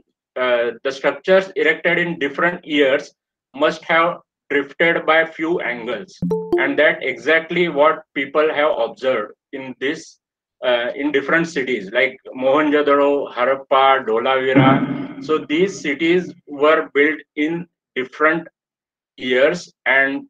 uh, the structures erected in different years must have drifted by few angles and that exactly what people have observed in this uh, in different cities like mohenjo-daro harappa dholavira so these cities were built in different years and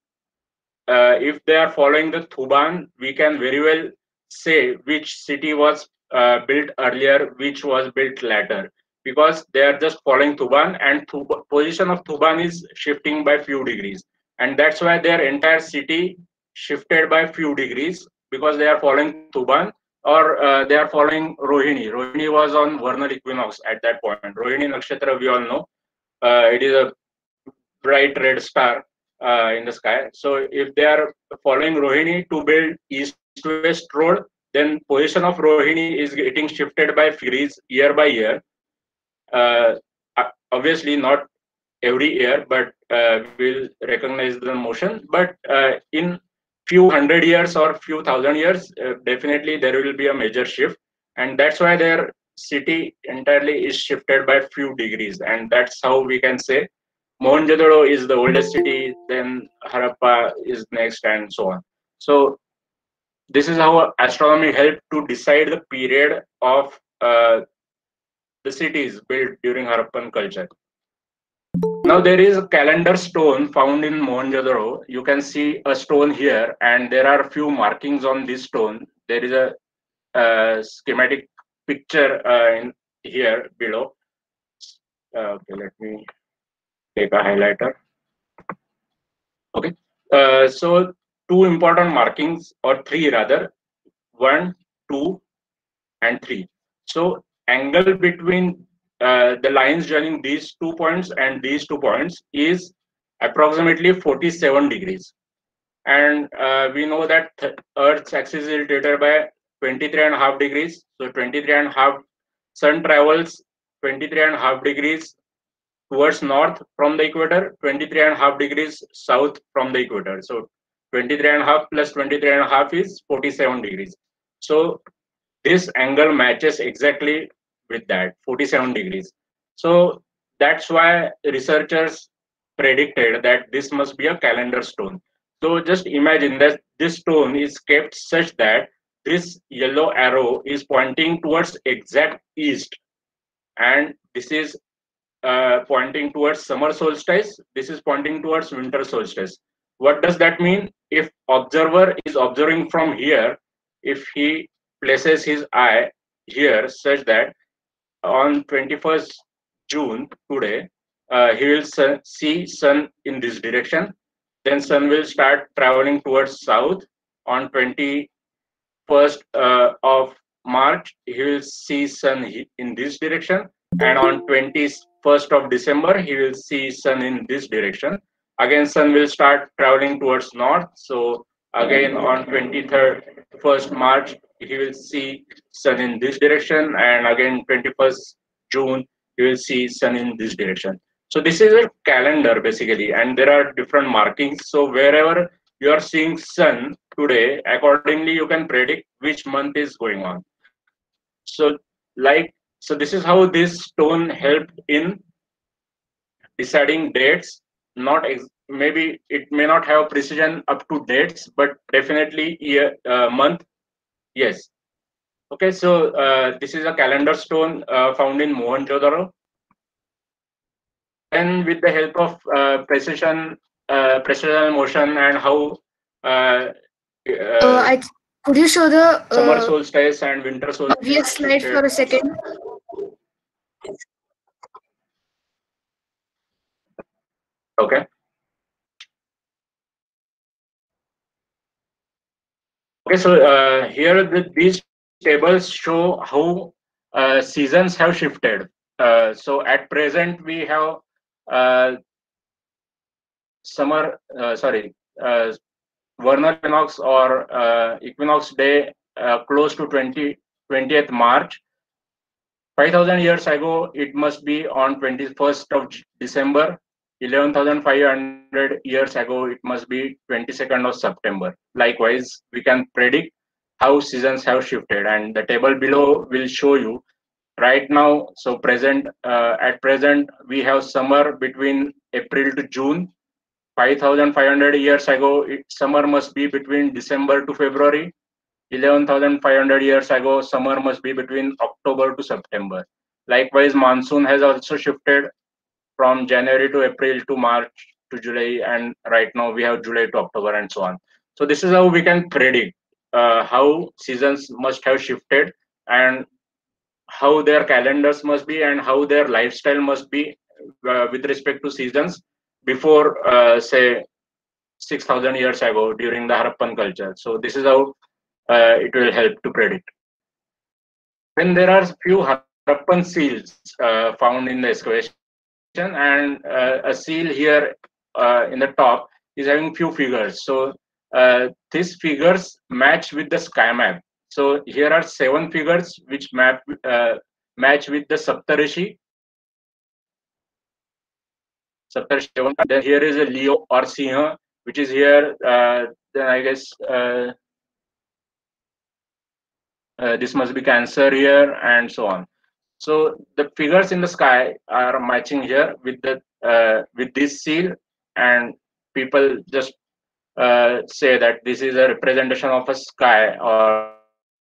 uh, if they are following the thuban we can very well say which city was uh, built earlier which was built later because they are just following Thuban and position of Thuban is shifting by few degrees. And that's why their entire city shifted by few degrees because they are following Thuban or uh, they are following Rohini. Rohini was on vernal equinox at that point. Rohini Nakshatra, we all know, uh, it is a bright red star uh, in the sky. So if they are following Rohini to build east-west road, then position of Rohini is getting shifted by degrees year by year uh, uh, obviously not every year, but uh, we'll recognize the motion. But uh, in few hundred years or few thousand years, uh, definitely there will be a major shift, and that's why their city entirely is shifted by few degrees, and that's how we can say Mohenjo-daro is the oldest city, then Harappa is next, and so on. So this is how astronomy helped to decide the period of uh, the cities built during Harappan culture. Now there is a calendar stone found in Mohenjo-daro. You can see a stone here, and there are a few markings on this stone. There is a, uh schematic picture uh, in here below. Uh, okay, let me take a highlighter. Okay, uh, so two important markings or three rather, one, two, and three. So angle between uh, the lines joining these two points and these two points is approximately 47 degrees. And uh, we know that Earth's axis is rotated by 23 and a half degrees. So 23 and a half, sun travels 23 and a half degrees towards north from the equator, 23 and a half degrees south from the equator. So 23 and a half plus 23 and a half is 47 degrees. So this angle matches exactly with that 47 degrees. So that's why researchers predicted that this must be a calendar stone. So just imagine that this stone is kept such that this yellow arrow is pointing towards exact east and this is uh, pointing towards summer solstice this is pointing towards winter solstice. What does that mean? If observer is observing from here if he places his eye here such that on 21st june today uh, he will see sun in this direction. Then sun will start traveling towards south. On 21st uh, of March, he will see sun in this direction. And on 21st of December, he will see sun in this direction. Again, sun will start traveling towards north. So again, on 23rd, 1st March, he will see sun in this direction. And again, 21st June, he will see sun in this direction. So this is a calendar basically, and there are different markings. So wherever you are seeing sun today, accordingly you can predict which month is going on. So like, so this is how this stone helped in deciding dates. Not maybe it may not have precision up to dates, but definitely year uh, month. Yes. Okay, so uh, this is a calendar stone uh, found in Mohenjo-daro And with the help of uh, precession uh, precession motion and how uh, uh, I, could you show the summer solstice and winter solstice obvious slide for a second okay okay so uh, here the, these tables show how uh, seasons have shifted uh, so at present we have uh, summer, uh, sorry, uh, vernal equinox or uh, equinox day uh, close to 20, 20th March. 5000 years ago, it must be on 21st of December. 11,500 years ago, it must be 22nd of September. Likewise, we can predict how seasons have shifted and the table below will show you. Right now so present uh, at present we have summer between april to june. 5500 years ago it, summer must be between december to february. 11500 years ago summer must be between october to september. Likewise monsoon has also shifted from january to april to march to july and right now we have july to october and so on. So this is how we can predict uh, how seasons must have shifted and how their calendars must be and how their lifestyle must be uh, with respect to seasons before uh, say 6000 years ago during the harappan culture. So this is how uh, it will help to predict. Then there are few harappan seals uh, found in the excavation and uh, a seal here uh, in the top is having few figures so these figures match with the sky map so here are seven figures which map uh, match with the Saptarishi. Saptarishi. Then here is a Leo or Sinha, which is here. Uh, then I guess uh, uh, this must be Cancer here, and so on. So the figures in the sky are matching here with the uh, with this seal, and people just uh, say that this is a representation of a sky or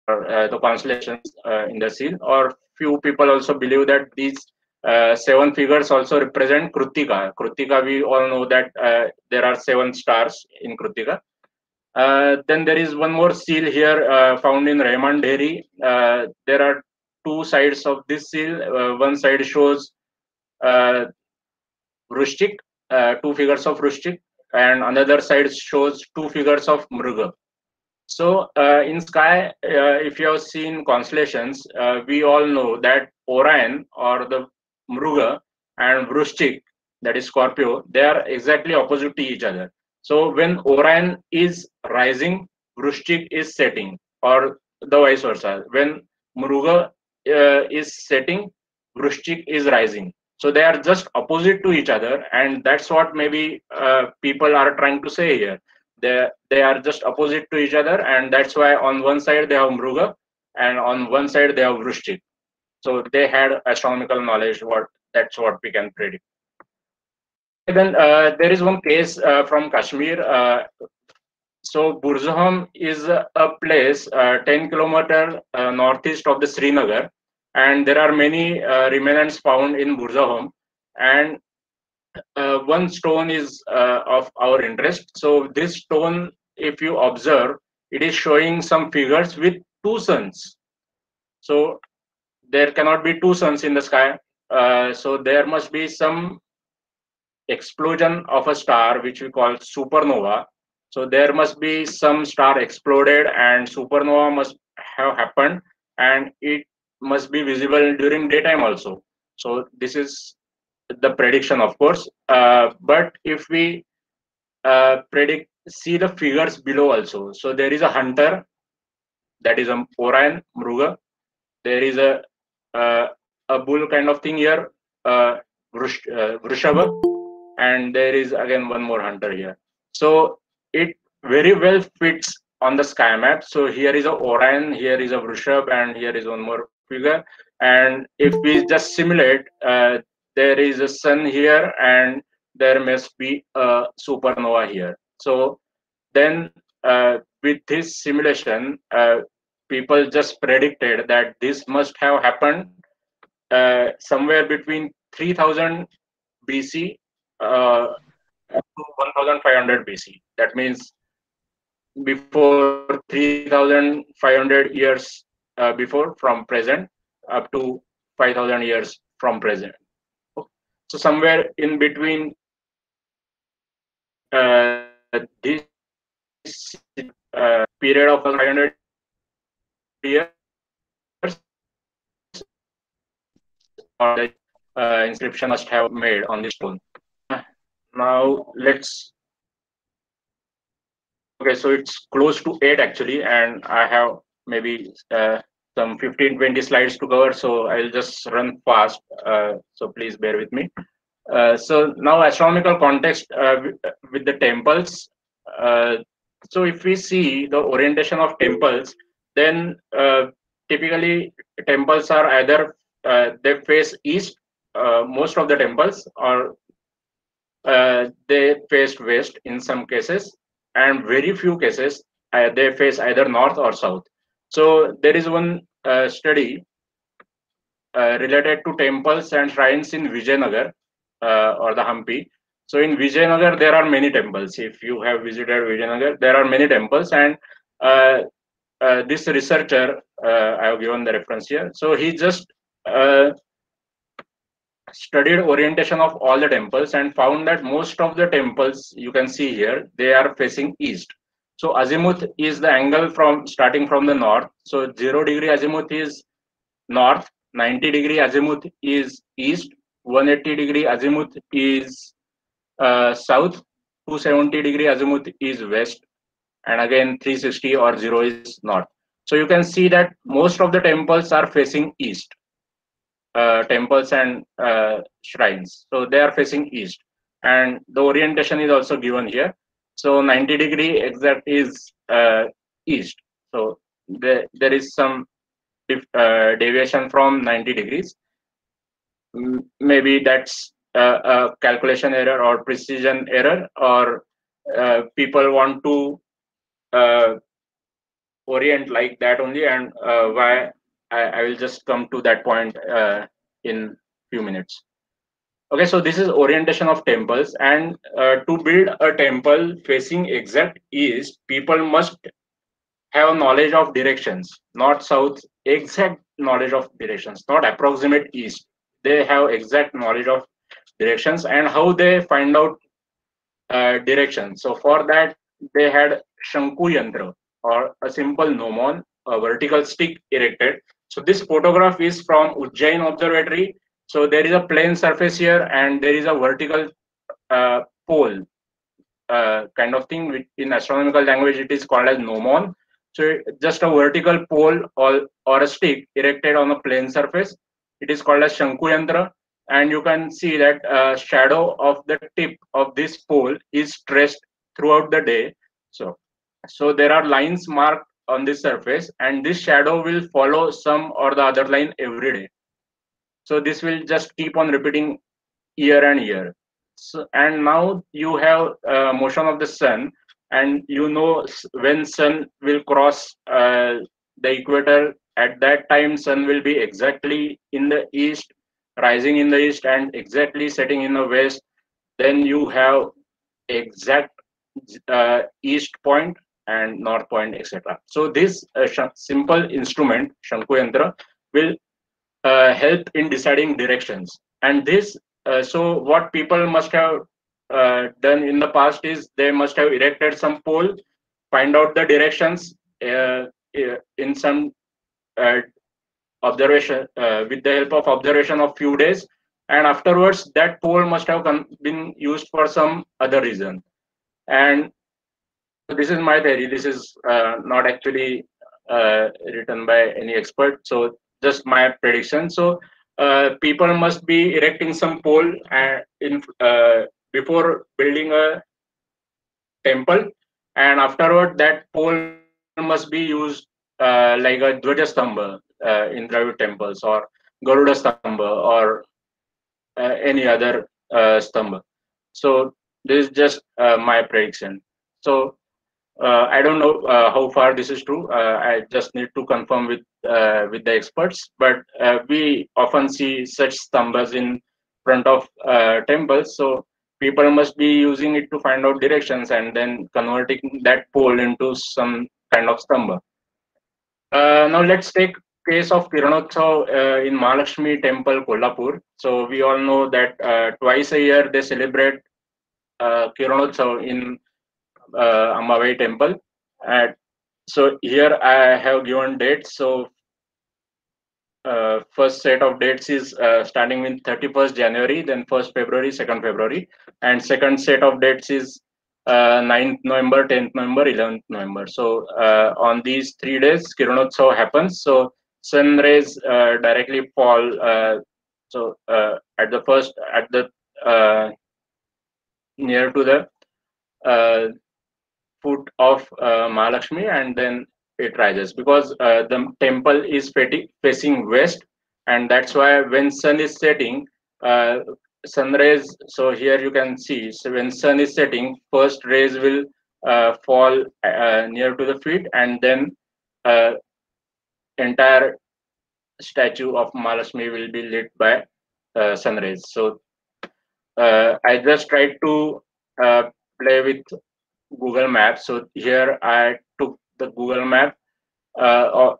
uh, the constellations uh, in the seal or few people also believe that these uh, seven figures also represent Krutika. Krutika, we all know that uh, there are seven stars in Krutika. Uh, then there is one more seal here uh, found in Rehman Dheri. there are two sides of this seal. one side shows uh, uh, two figures of Vrushchik, and another side shows two figures of Mruga. So uh, in sky, uh, if you have seen constellations, uh, we all know that Orion or the Mruga and Vrushchik, that is Scorpio, they are exactly opposite to each other. So when Orion is rising, Vrushchik is setting, or the vice versa. When Mruga uh, is setting, Vrushchik is rising. So they are just opposite to each other, and that's what maybe uh, people are trying to say here. They they are just opposite to each other, and that's why on one side they have Mruga, and on one side they have Vrushchik. So they had astronomical knowledge. What that's what we can predict. And then uh, there is one case uh, from Kashmir. So Burzahom is a, place uh, 10 kilometer uh, northeast of the Srinagar, and there are many uh, remnants found in Burzahom. And one stone is of our interest. So this stone, if you observe, it is showing some figures with two suns. So there cannot be two suns in the sky. Uh, so there must be some explosion of a star, which we call supernova. So there must be some star exploded and supernova must have happened and it must be visible during daytime also. So this is the prediction, of course. Uh, but if we uh, predict, see the figures below also. So there is a hunter, that is a Orion Mruga. There is a uh, a bull kind of thing here, uh, uh, and there is again one more hunter here. So it very well fits on the sky map. So here is a Orion, here is a Vrushab, and here is one more figure. And if we just simulate, uh, there is a sun here, and there must be a supernova here. So then, uh, with this simulation, uh, people just predicted that this must have happened uh, somewhere between 3000 BC uh, 1500 BC. That means before 3500 years uh, before from present up to 5000 years from present. So somewhere in between uh, this uh, period of 500 years or the uh, inscription must have made on this stone. Now let's. Okay, so it's close to eight actually, and I have maybe uh, some 15 20 slides to cover, so I'll just run fast. Uh, so please bear with me. Uh, so now astronomical context uh, with, with the temples. Uh, so if we see the orientation of temples, then uh, typically temples are either uh, they face east uh, most of the temples or uh, they face west in some cases and very few cases uh, they face either north or south. So there is one uh, study uh, related to temples and shrines in vijayanagar or the hampi. So in vijayanagar there are many temples. If you have visited vijayanagar there are many temples and this researcher i have given the reference here. So he just uh, studied orientation of all the temples and found that most of the temples you can see here they are facing east. So azimuth is the angle from starting from the north. So 0 degree azimuth is north 90 degree azimuth is east 180 degree azimuth is uh, south 270 degree azimuth is west and again 360 or 0 is north. So you can see that most of the temples are facing east uh, temples and uh, shrines. So they are facing east. And the orientation is also given here. So 90 degree exact is uh, east. So the, there is some uh, deviation from 90 degrees. Maybe that's a calculation error or precision error, or uh, people want to uh, orient like that only, and why I, I will just come to that point uh, in few minutes. Okay, so this is orientation of temples, and uh, to build a temple facing exact east, people must have knowledge of directions, north, south, exact knowledge of directions, not approximate east. They have exact knowledge of directions and how they find out uh, direction. So for that, they had Shanku Yantra or a simple gnomon, a vertical stick erected. So this photograph is from Ujjain Observatory. So there is a plane surface here and there is a vertical uh, pole uh, kind of thing. In astronomical language, it is called as gnomon. So just a vertical pole or, or a stick erected on a plane surface. It is called as Shanku Yantra and you can see that uh, shadow of the tip of this pole is traced throughout the day so so there are lines marked on this surface and this shadow will follow some or the other line every day. So this will just keep on repeating year and year. So and now you have uh, motion of the sun and you know when sun will cross uh, the equator at that time sun will be exactly in the east rising in the east and exactly setting in the west. Then you have exact uh, east point and north point etc so this uh, simple instrument shanku yantra will uh, help in deciding directions. And this uh, so what people must have uh, done in the past is they must have erected some pole find out the directions uh, in some observation uh, with the help of observation of few days. And afterwards that pole must have been used for some other reason. And this is my theory this is uh, not actually uh, written by any expert so just my prediction so uh, people must be erecting some pole and uh, in uh, before building a temple and afterward that pole must be used like a dvajastamba uh, in Dravid temples or Garuda Stamba or uh, any other uh, Stamba. So this is just my prediction. So I don't know how far this is true. I just need to confirm with with the experts. But we often see such stambas in front of temples. So people must be using it to find out directions and then converting that pole into some kind of stamba. Uh, now let's take case of Kiranotsav uh, in Mahalakshmi Temple, Kolhapur. So we all know that uh, twice a year they celebrate uh, Kiranotsav in uh, Ambabai Temple. And so here I have given dates. So uh, first set of dates is uh, starting with 31st January, then 1st February, 2nd February, and second set of dates is uh, 9th November, 10th November, 11th November. So uh, on these three days, Kiranotsav happens. So sun rays uh, directly fall uh, so at the first at the near to the foot of Mahalakshmi and then it rises because uh, the temple is facing west and that's why when sun is setting uh, sun rays so here you can see so when sun is setting first rays will uh, fall near to the feet and then entire statue of Mahalakshmi will be lit by uh, sun rays. So uh, I just tried to uh, play with Google Maps. So here I took the Google Map uh,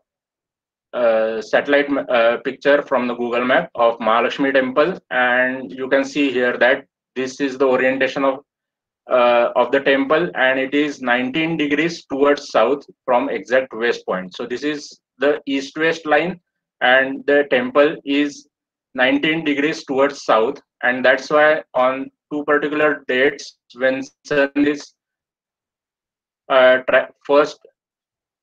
uh, satellite uh, picture from the Google Map of Mahalakshmi temple. And you can see here that this is the orientation of uh, of the temple. And it is 19 degrees towards south from exact west point. So this is the east west line. And the temple is 19 degrees towards south. And that's why on two particular dates when sun is uh, first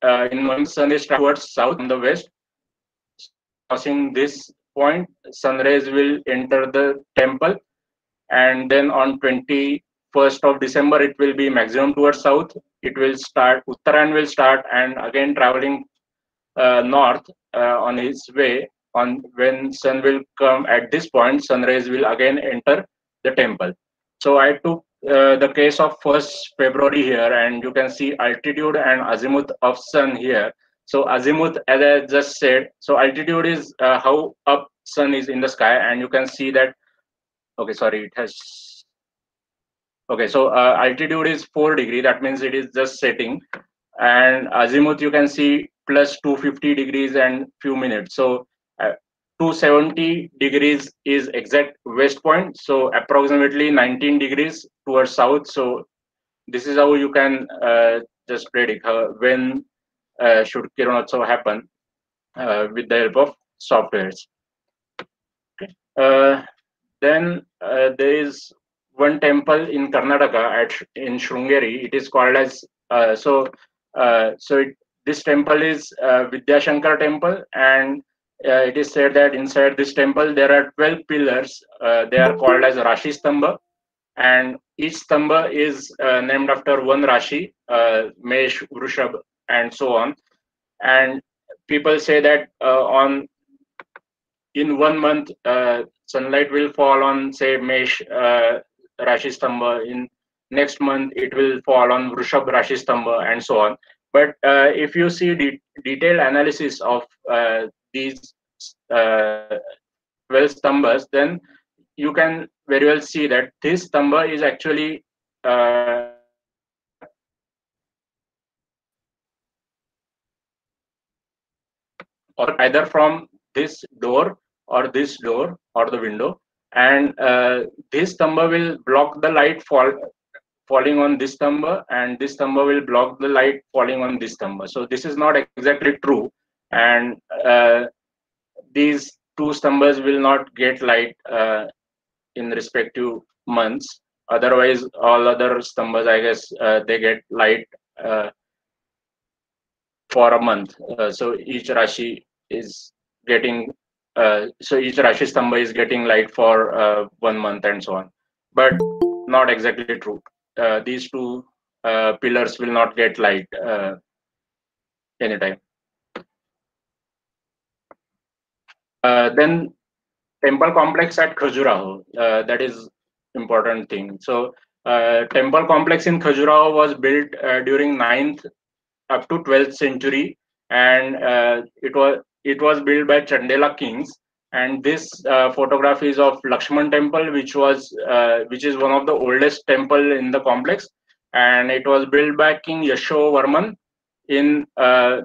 uh, in one sun is towards south in the west crossing this point sun rays will enter the temple and then on 21st of december it will be maximum towards south. It will start Uttaran will start and again traveling uh, north on its way. On when sun will come at this point sun rays will again enter the temple. So i took uh, the case of first february here and you can see altitude and azimuth of sun here so azimuth as i just said so altitude is uh, how up sun is in the sky and you can see that okay sorry it has okay so uh, altitude is 4 degree that means it is just setting and azimuth you can see plus 250 degrees and few minutes. So uh, 270 degrees is exact west point. So approximately 19 degrees towards south. So this is how you can uh, just predict how, when uh, should kiranotsav happen uh, with the help of softwares. Okay. Uh, then uh, there is one temple in karnataka at in shrungeri. It is called as uh, so so it, this temple is vidyashankar temple and uh, it is said that inside this temple there are 12 pillars. Uh, they are called as Rashi Stamba, and each Stamba is uh, named after one Rashi, uh, Mesh, Vrushab, and so on. And people say that uh, on in one month uh, sunlight will fall on say Mesh Rashi Stamba. In next month it will fall on Vrushab Rashi Stamba, and so on. But if you see de detailed analysis of these uh, 12 stambas, then you can very well see that this stamba is actually uh, or either from this door or this door or the window. And uh, this stamba will block the light fall falling on this stamba and this stamba will block the light falling on this stamba so this is not exactly true and uh, these two stambas will not get light uh, in respective months. Otherwise all other stambas i guess uh, they get light uh, for a month. Uh, so each rashi is getting uh, so each rashi stamba is getting light for uh, one month and so on. But not exactly true. These two pillars will not get light anytime Uh, then temple complex at Khajuraho, uh, that is important thing. So uh, temple complex in Khajuraho was built during 9th up to 12th century and it was it was built by Chandela kings and this uh, photograph is of Lakshman temple which was uh, which is one of the oldest temple in the complex and it was built by King Yashovarman in uh,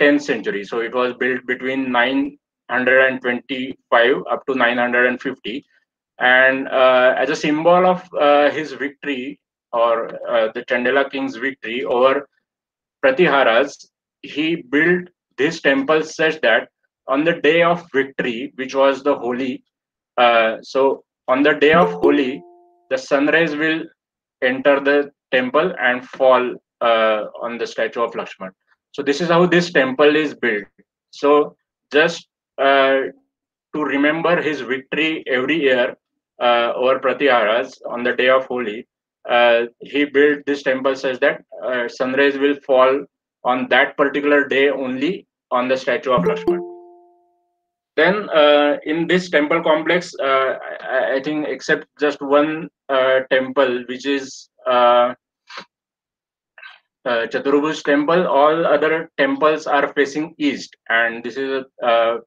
10th century so it was built between 9 125 up to 950 and uh, as a symbol of uh, his victory or uh, the Chandela king's victory over Pratiharas, he built this temple such that on the day of victory, which was the Holi, uh, so on the day of Holi, the sunrise will enter the temple and fall uh, on the statue of Lakshman. So this is how this temple is built. So just to remember his victory every year uh, over Pratiharas on the day of Holi, uh, he built this temple such that sun rays will fall on that particular day only on the statue of Lakshman. Then uh, in this temple complex, uh, I, I, think except just one uh, temple, which is uh, temple, all other temples are facing east, and this is a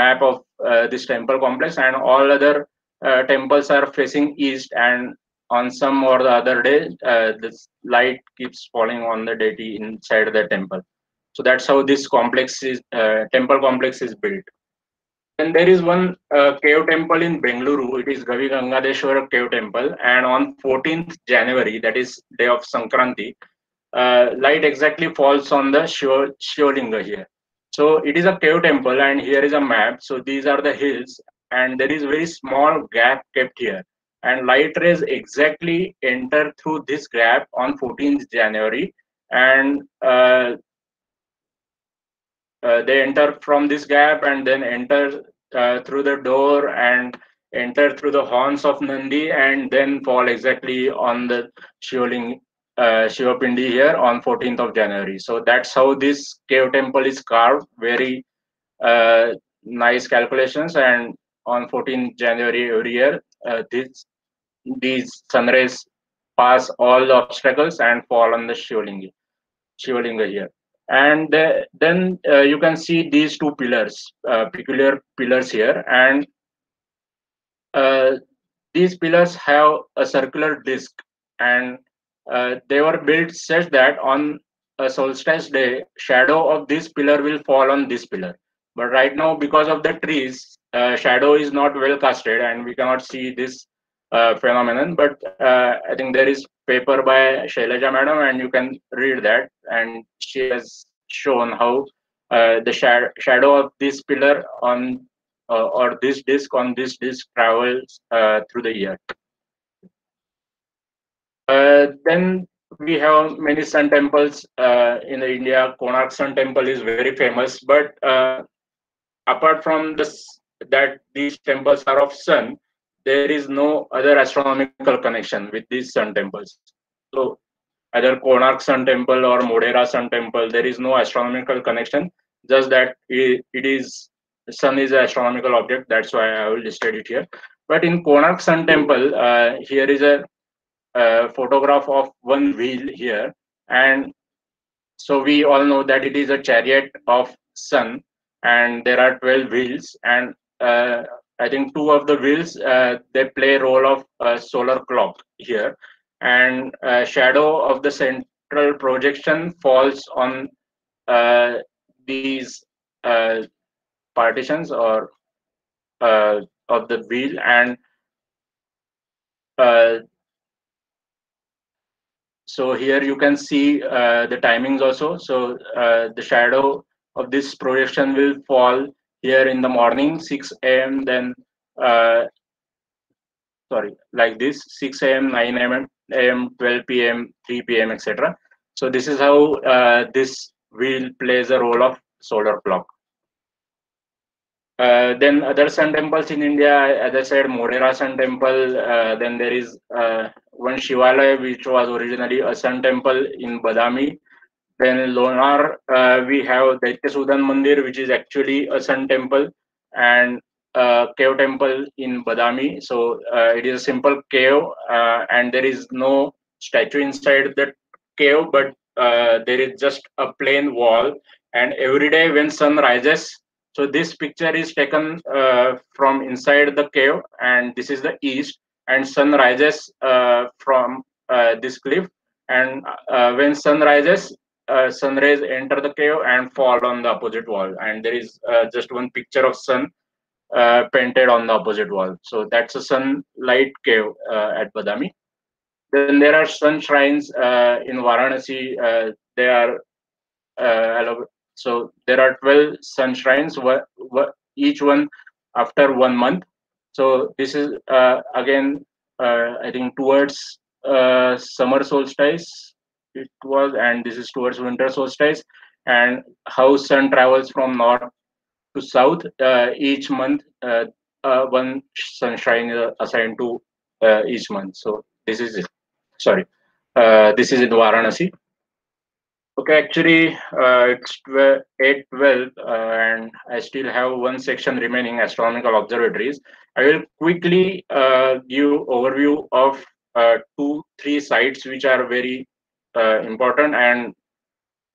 map of uh, this temple complex and all other uh, temples are facing east and on some or the other day uh, this light keeps falling on the deity inside the temple so that's how this complex is uh, temple complex is built and there is one uh, cave temple in Bengaluru. It is Gavi Gangadhareshwara cave temple. And on 14th January, that is day of Sankranti, uh, light exactly falls on the Shiva, Shivalinga here. So it is a cave temple and here is a map. So these are the hills and there is very small gap kept here. And light rays exactly enter through this gap on 14th January and uh, uh, they enter from this gap and then enter uh, through the door and enter through the horns of Nandi and then fall exactly on the Shivaling uh, Shivapindi here on 14th of January. So that's how this cave temple is carved. Very uh, nice calculations. And on 14th January every year, uh, this these sun rays pass all the obstacles and fall on the Shivalinga, Shivalinga here. And then uh, you can see these two pillars, uh, peculiar pillars here. And uh, these pillars have a circular disc and uh, they were built such that on a solstice day, shadow of this pillar will fall on this pillar. But right now, because of the trees, uh, shadow is not well casted and we cannot see this uh, phenomenon. But uh, I think there is paper by Shailaja madam and you can read that. And she has shown how uh, the shad shadow of this pillar on uh, or this disk on this disk travels through the year. Uh, then we have many sun temples uh, in India. Konark Sun Temple is very famous, but uh, apart from this that these temples are of sun there is no other astronomical connection with these sun temples so either konark sun temple or modhera sun temple there is no astronomical connection just that it, it is sun is an astronomical object that's why i will listed it here but in konark sun temple uh, here is a, a photograph of one wheel here. And so we all know that it is a chariot of sun. And there are 12 wheels. And uh, i think two of the wheels uh, they play role of a solar clock here. And shadow of the central projection falls on uh, these uh, partitions or uh, of the wheel. And so here you can see the timings also so the shadow of this projection will fall here in the morning 6 a.m then uh, sorry like this 6 a.m 9 a.m a.m 12 p.m 3 p.m etc so this is how uh, this wheel plays a role of solar clock uh, then other sun temples in India, as I said, Modhera Sun Temple. Uh, then there is uh, one Shivalaya, which was originally a sun temple in Badami. Then Lonar, uh, we have Daityasudan Mandir, which is actually a sun temple, and a cave temple in Badami. So uh, it is a simple cave, uh, and there is no statue inside the cave, but uh, there is just a plain wall. And every day when sun rises, so this picture is taken uh, from inside the cave, and this is the east, and sun rises uh, from this cliff. And when sun rises, uh, sun rays enter the cave and fall on the opposite wall. And there is uh, just one picture of sun uh, painted on the opposite wall. So that's a sunlight cave uh, at badami. Then there are sun shrines uh, in varanasi uh, they are so there are 12 sun shrines each one after one month so this is again i think towards summer solstice it was and this is towards winter solstice. And how sun travels from north to south uh, each month uh, uh, one sun shrine is assigned to uh, each month. So this is it sorry uh, this is in varanasi okay actually uh, it's 812 and i still have one section remaining astronomical observatories. I will quickly give overview of two three sites which are very uh, important and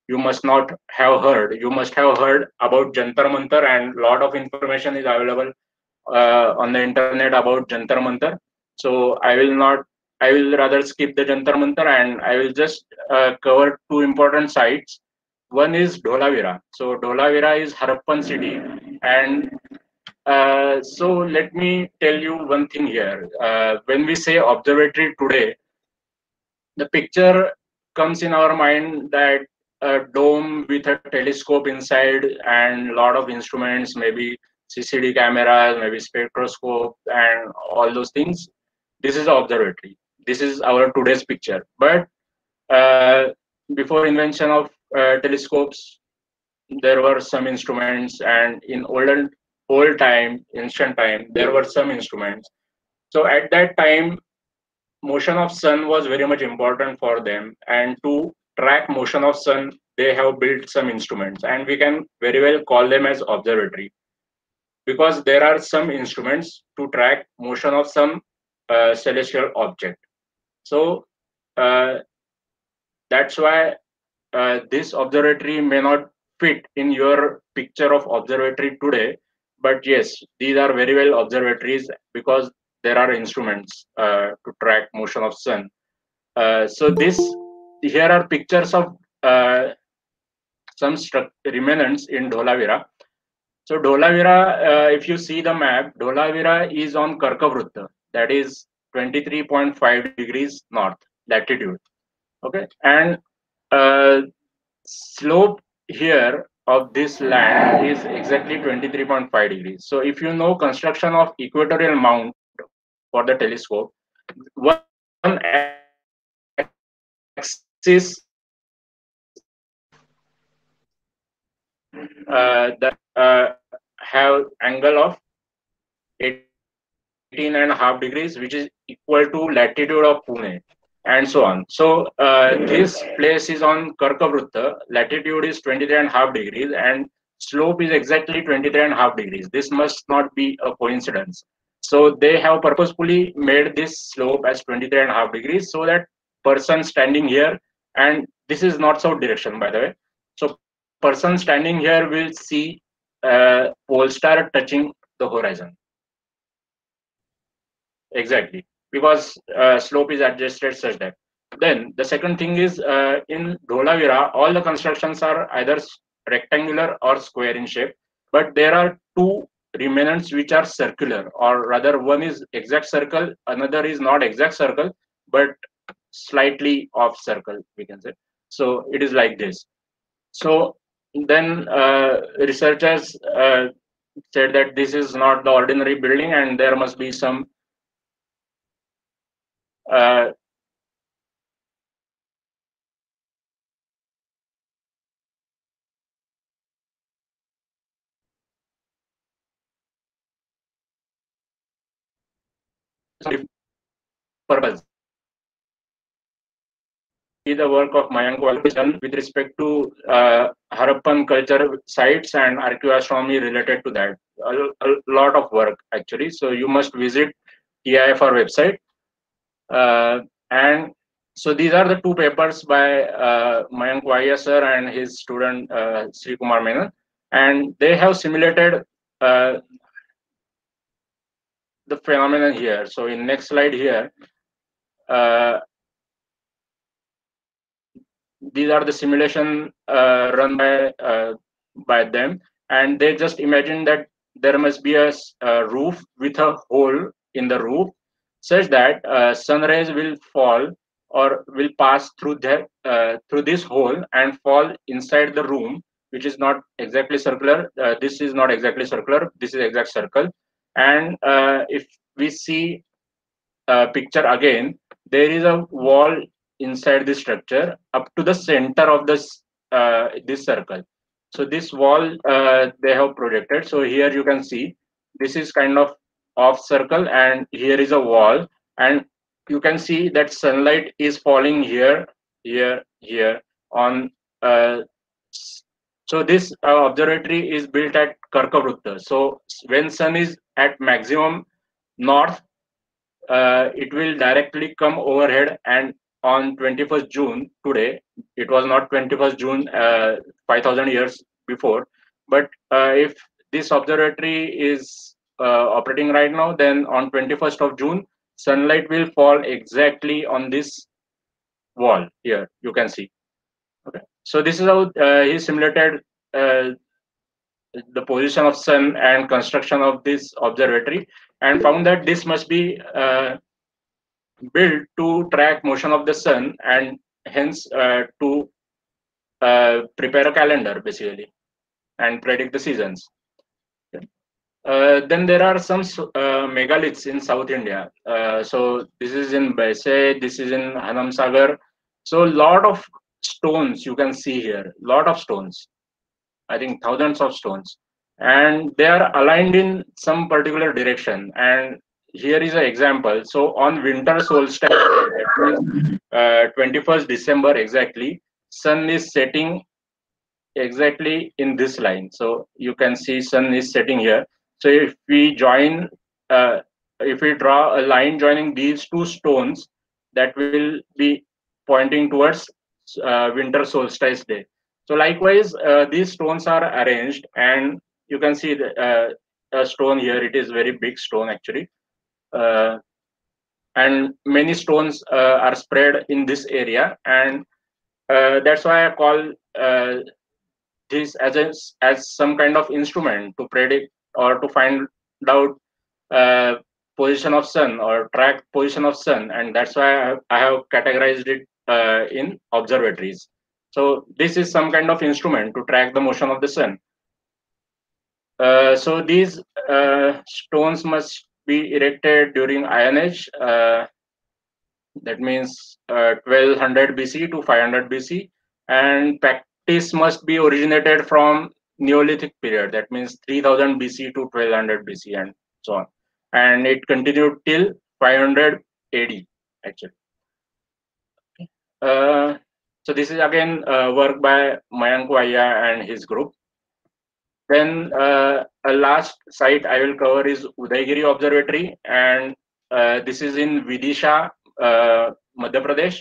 you must not have heard. You must have heard about jantar mantar and lot of information is available uh, on the internet about jantar mantar. So i will not i will rather skip the jantar mantar and i will just uh, cover two important sites one is dholavira so dholavira is harappan city and uh, so let me tell you one thing here uh, when we say observatory today the picture comes in our mind that a dome with a telescope inside and a lot of instruments, maybe CCD cameras, maybe spectroscope, and all those things. This is the observatory. This is our today's picture. But uh, before invention of uh, telescopes, there were some instruments, and in olden old time, ancient time, there were some instruments. So at that time, motion of sun was very much important for them and to track motion of sun they have built some instruments and we can very well call them as observatory because there are some instruments to track motion of some uh, celestial object so uh, that's why uh, this observatory may not fit in your picture of observatory today but yes these are very well observatories because there are instruments uh, to track motion of sun. Uh, so this here are pictures of uh, some remnants in Dholavira. So Dholavira, uh, if you see the map, Dholavira is on Karkavrutta, that is 23.5 degrees north latitude. Okay, and uh, slope here of this land is exactly 23.5 degrees. So if you know construction of equatorial mount for the telescope, one axis uh, that uh, have angle of 18 and a half degrees, which is equal to latitude of Pune and so on. So uh, this place is on Karkavrutta, latitude is 23 and half degrees and slope is exactly 23 and half degrees. This must not be a coincidence. So they have purposefully made this slope as 23 and half degrees so that person standing here, and this is not south direction by the way. So person standing here will see uh, pole star touching the horizon. Exactly because uh, slope is adjusted such that. Then the second thing is uh, in Dholavira, all the constructions are either rectangular or square in shape, but there are two remnants which are circular, or rather one is exact circle, another is not exact circle, but slightly off circle, we can say. So it is like this. So then uh, researchers uh, said that this is not the ordinary building and there must be some uh, purpose. The work of Mayank Walkishan with respect to uh, Harappan culture sites and archaeoastronomy related to that. A, a, lot of work actually. So you must visit TIFR website and so these are the two papers by uh, Mayank Vahia sir and his student uh, Sri Kumar Menon. And they have simulated uh, the phenomenon here. So in next slide here, uh, these are the simulation uh, run by uh, by them. And they just imagine that there must be a, a roof with a hole in the roof such that uh, will fall or will pass through that uh, through this hole and fall inside the room which is not exactly circular. Uh, this is not exactly circular. This is exact circle. And uh, if we see a picture again there is a wall inside this structure up to the center of this uh, this circle. So this wall uh, they have projected. So here you can see this is kind of off circle and here is a wall and you can see that sunlight is falling here here here on uh, so this uh, observatory is built at Karkavrutta. So when sun is at maximum north, uh, it will directly come overhead and on 21st June today, it was not 21st June uh, 5000 years before, but uh, if this observatory is operating right now, then on 21st of June, sunlight will fall exactly on this wall here, you can see. Okay, so this is how uh, he simulated uh, the position of sun and construction of this observatory and found that this must be uh, built to track motion of the sun and hence uh, to uh, prepare a calendar basically and predict the seasons. Uh, then there are some uh, megaliths in South India. Uh, so this is in Baise, this is in Hanam Sagar. So a lot of stones you can see here, lot of stones. I think thousands of stones, and they are aligned in some particular direction. And here is an example. So on winter solstice, uh, 21st December exactly, sun is setting exactly in this line. So you can see sun is setting here so if we join, uh, if we draw a line joining these two stones, that will be pointing towards uh, winter solstice day. So likewise, uh, these stones are arranged and you can see the, uh, a stone here. It is very big stone actually. Uh, and many stones uh, are spread in this area. And that's why I call this as a, as some kind of instrument to predict or to find out uh, position of sun or track position of sun. And that's why i have, I have categorized it uh, in observatories. So this is some kind of instrument to track the motion of the sun. Uh, so these uh, stones must be erected during iron age. Uh, that means 1200 bc to 500 bc and practice must be originated from neolithic period that means 3000 bc to 1200 bc and so on and it continued till 500 AD actually. Uh, so this is again uh, work by Mayank Vahia and his group. Then uh, a last site I will cover is Udaygiri Observatory and uh, this is in Vidisha, uh, Madhya Pradesh.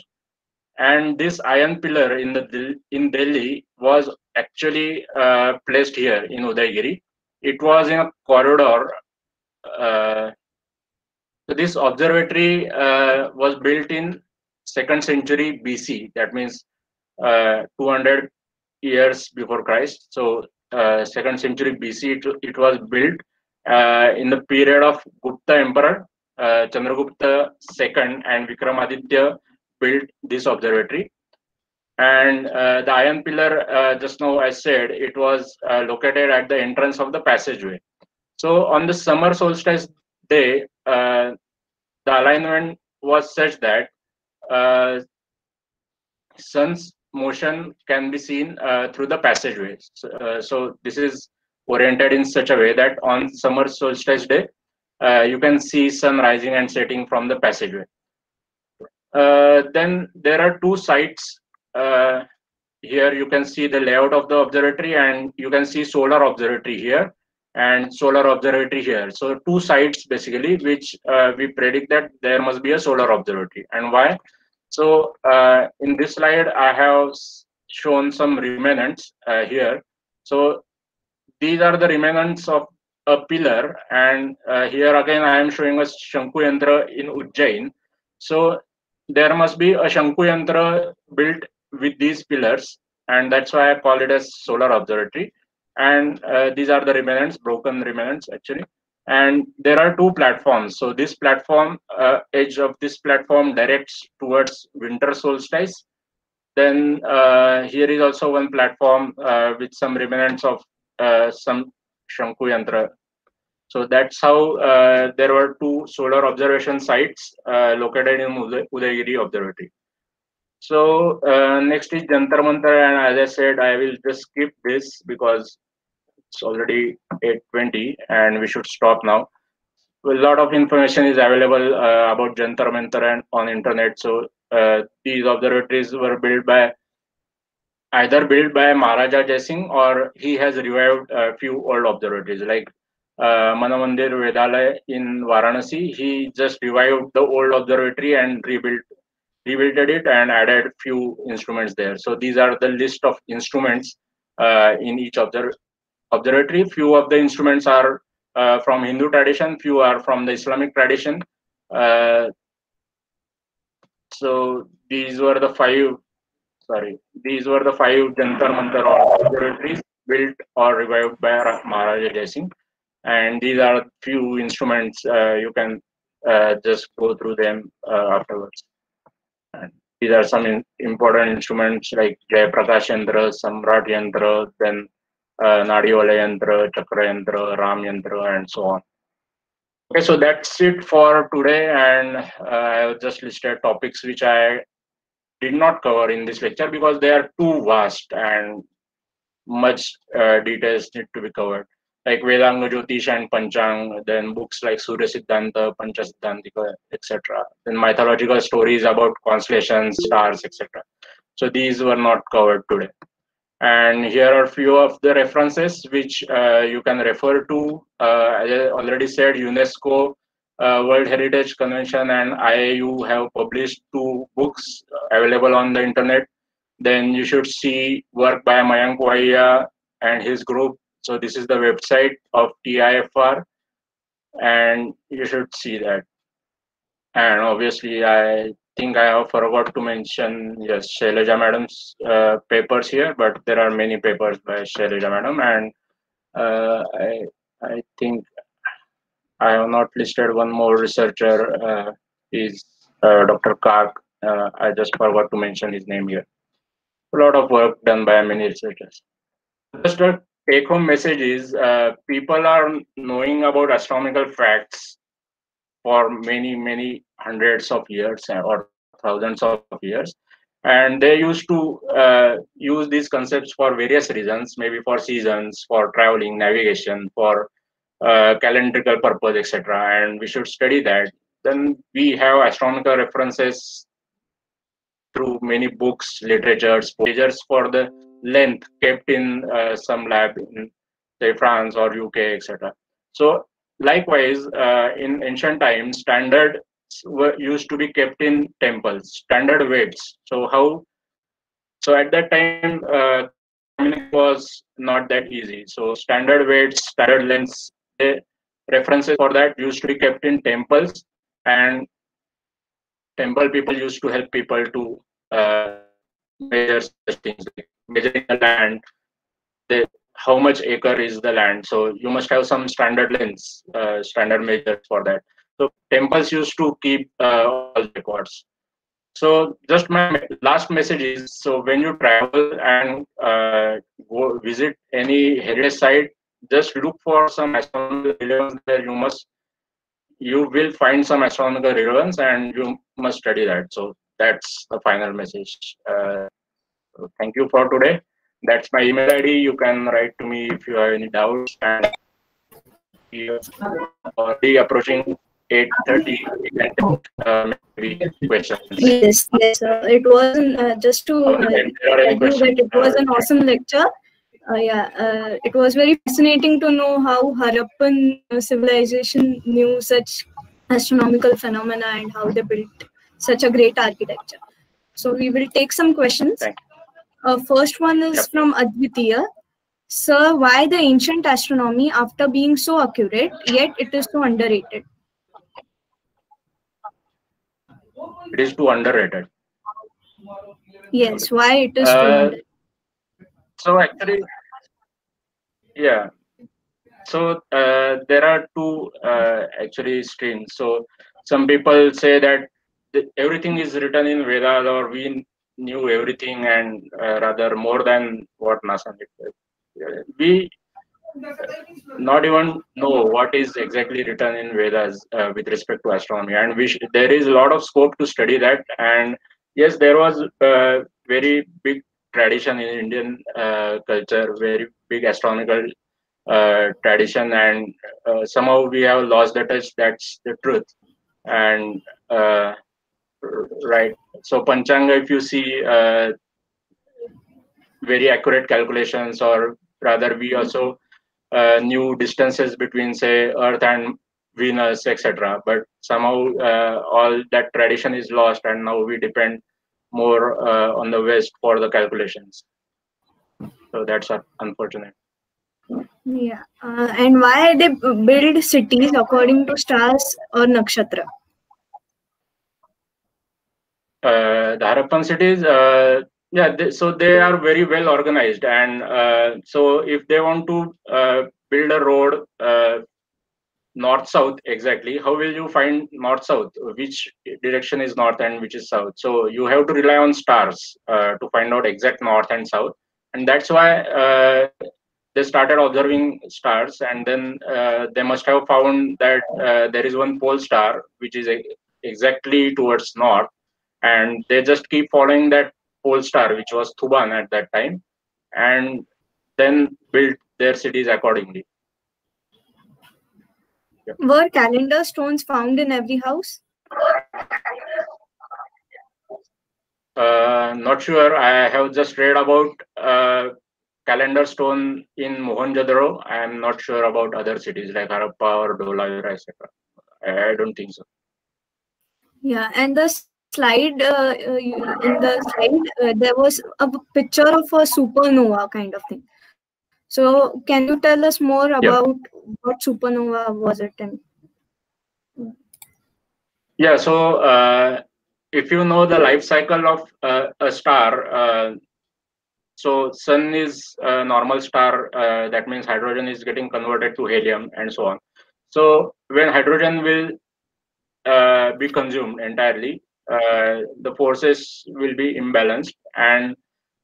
And this iron pillar in the in Delhi was actually uh, placed here in Udaygiri. It was in a corridor uh, so this observatory uh, was built in second century BC. That means uh, 200 years before Christ. So second century BC, it, it was built in the period of Gupta Emperor uh, Chandragupta II and Vikramaditya built this observatory. And uh, the iron pillar, uh, just now I said, it was located at the entrance of the passageway. So on the summer solstice day, uh, the alignment was such that uh, sun's motion can be seen uh, through the passageway. So, uh, so, this is oriented in such a way that on summer solstice day, uh, you can see sun rising and setting from the passageway. Uh, then there are two sites here you can see the layout of the observatory and you can see solar observatory here and solar observatory here. So two sites basically, which uh, we predict that there must be a solar observatory. And why? So uh, in this slide, I have shown some remnants uh, here. So these are the remnants of a pillar. And uh, here again, I am showing a Shanku Yantra in Ujjain. So there must be a Shanku Yantra built with these pillars. And that's why I call it as solar observatory. And uh, these are the remnants broken remnants actually. And there are two platforms. So this platform uh, edge of this platform directs towards winter solstice then uh, here is also one platform uh, with some remnants of uh, some shanku yantra. So that's how uh, there were two solar observation sites located in Uday Udayagiri observatory so next is jantar mantar and as i said i will just skip this because it's already 8.20 and we should stop now. A lot of information is available uh, about Jantar Mantar and on internet. So uh, these observatories were built by either built by Maharaja Jaising or he has revived a few old observatories like uh, Manamandir Vedalaya in Varanasi. He just revived the old observatory and rebuilt rebuilt it and added few instruments there. So these are the list of instruments uh, in each observatory observatory. Few of the instruments are uh, from Hindu tradition, few are from the Islamic tradition. Uh, so these were the five, sorry, these were the five Jantar Mantar observatories built or revived by Maharaja Jai Singh. And these are few instruments, uh, you can uh, just go through them uh, afterwards. These are some in, important instruments like Jai Prakash Yantra, Samrat Yantra, then uh, Nadivalaya Yantra, Chakra Yantra, Ram Yantra, and so on. Okay, so that's it for today, and uh, I have just listed topics which I did not cover in this lecture because they are too vast and much uh, details need to be covered. Like Vedanga Jyotish and Panchang, then books like Surya Siddhanta, Pancha Siddhantika, etc. Then mythological stories about constellations, stars, etc. So these were not covered today and here are a few of the references which uh, you can refer to. Uh, as I already said, UNESCO uh, World Heritage Convention and IAU have published two books available on the internet. Then you should see work by Mayank Vahia and his group. So this is the website of TIFR and you should see that. And obviously I think I have forgot to mention yes Shailaja madam's uh, papers here, but there are many papers by Shailaja madam, and uh, I I think I have not listed one more researcher uh, is uh, Dr. Kak. Uh, I just forgot to mention his name here. A lot of work done by many researchers. Just a take-home message is uh, people are knowing about astronomical facts for many many hundreds of years or thousands of years. And they used to uh, use these concepts for various reasons maybe for seasons for traveling navigation for uh, calendrical purpose etc and we should study that. Then we have astronomical references through many books literatures pages for the length kept in uh, some lab in say france or uk etc so likewise uh, in ancient times standard were used to be kept in temples, standard weights. So how? So at that time, uh, was not that easy. So standard weights, standard lengths, references for that used to be kept in temples, and temple people used to help people to uh, measure things, measuring the land, how much acre is the land. So you must have some standard lengths, uh, standard measures for that. So temples used to keep uh, all records. So just my last message is, so when you travel and uh, go visit any heritage site, just look for some astronomical relevance there. You must, you will find some astronomical relevance and you must study that. So that's the final message. Uh, thank you for today. That's my email ID. You can write to me if you have any doubts. And already approaching 8.30 uh, maybe questions. Yes, yes. Uh, it was uh, just to uh, tell you that it was an awesome lecture. Uh, yeah, uh, it was very fascinating to know how Harappan civilization knew such astronomical phenomena and how they built such a great architecture. So we will take some questions. Uh, first one is yep. from Advitiya. Sir, why the ancient astronomy, after being so accurate, yet it is so underrated? it is too underrated. Yes, why it is uh, So actually, yeah. So uh, there are two uh, actually streams. So some people say that everything is written in Vedas or we knew everything and uh, rather more than what NASA did. We not even know what is exactly written in Vedas uh, with respect to astronomy, and we there is a lot of scope to study that. And yes, there was a very big tradition in Indian uh, culture, very big astronomical uh, tradition, and uh, somehow we have lost the touch. That's the truth. And uh, right, so Panchanga, if you see uh, very accurate calculations, or rather, we also uh, new distances between say earth and venus etc but somehow uh, all that tradition is lost and now we depend more uh, on the west for the calculations. So that's unfortunate. Yeah uh, and why they build cities according to stars or nakshatra the harappan cities uh, yeah they, so they are very well organized. And uh, so if they want to uh, build a road uh, north south exactly how will you find north south which direction is north and which is south? So you have to rely on stars uh, to find out exact north and south. And that's why uh, they started observing stars. And then uh, they must have found that there is one pole star which is exactly towards north and they just keep following that pole star which was Thuban at that time, and then built their cities accordingly. Yeah. Were calendar stones found in every house? Uh, not sure. I have just read about uh, calendar stone in Mohenjo-daro. I am not sure about other cities like Harappa or Dholavira, etc. I don't think so. Yeah, and the slide uh, uh in the slide uh, there was a picture of a supernova kind of thing so can you tell us more about yeah. what supernova was it and yeah so uh, if you know the life cycle of uh, a star, uh, so sun is a normal star. Uh, that means hydrogen is getting converted to helium and so on. So when hydrogen will uh, be consumed entirely, uh, the forces will be imbalanced and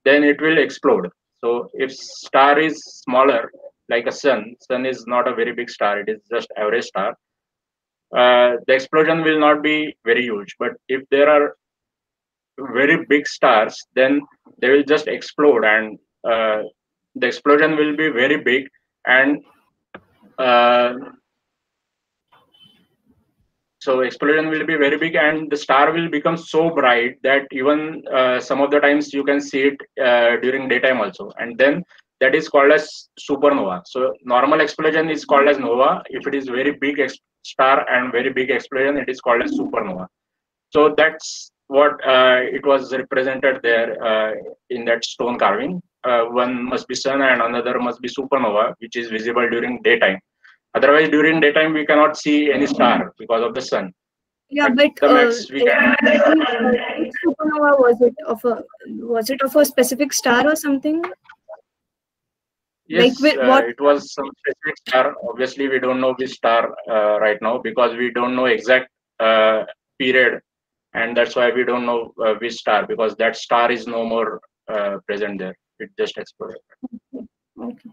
then it will explode. So if star is smaller, like a sun, sun is not a very big star, it is just average star. Uh, the explosion will not be very huge. But if there are very big stars, then they will just explode and uh, the explosion will be very big and uh, so explosion will be very big and the star will become so bright that even uh, some of the times you can see it uh, during daytime also. And then that is called as supernova. So normal explosion is called as nova. If it is very big star and very big explosion it is called as supernova. So that's what uh, it was represented there uh, in that stone carving. Uh, one must be sun and another must be supernova which is visible during daytime otherwise during daytime we cannot see any star because of the sun yeah but, the uh, max we can which supernova was it of a was it of a specific star or something Yes, with uh, what- it was some specific star. Obviously, we don't know which star uh, right now because we don't know exact uh, period, and that's why we don't know uh, which star because that star is no more uh, present there. It just exploded. Okay.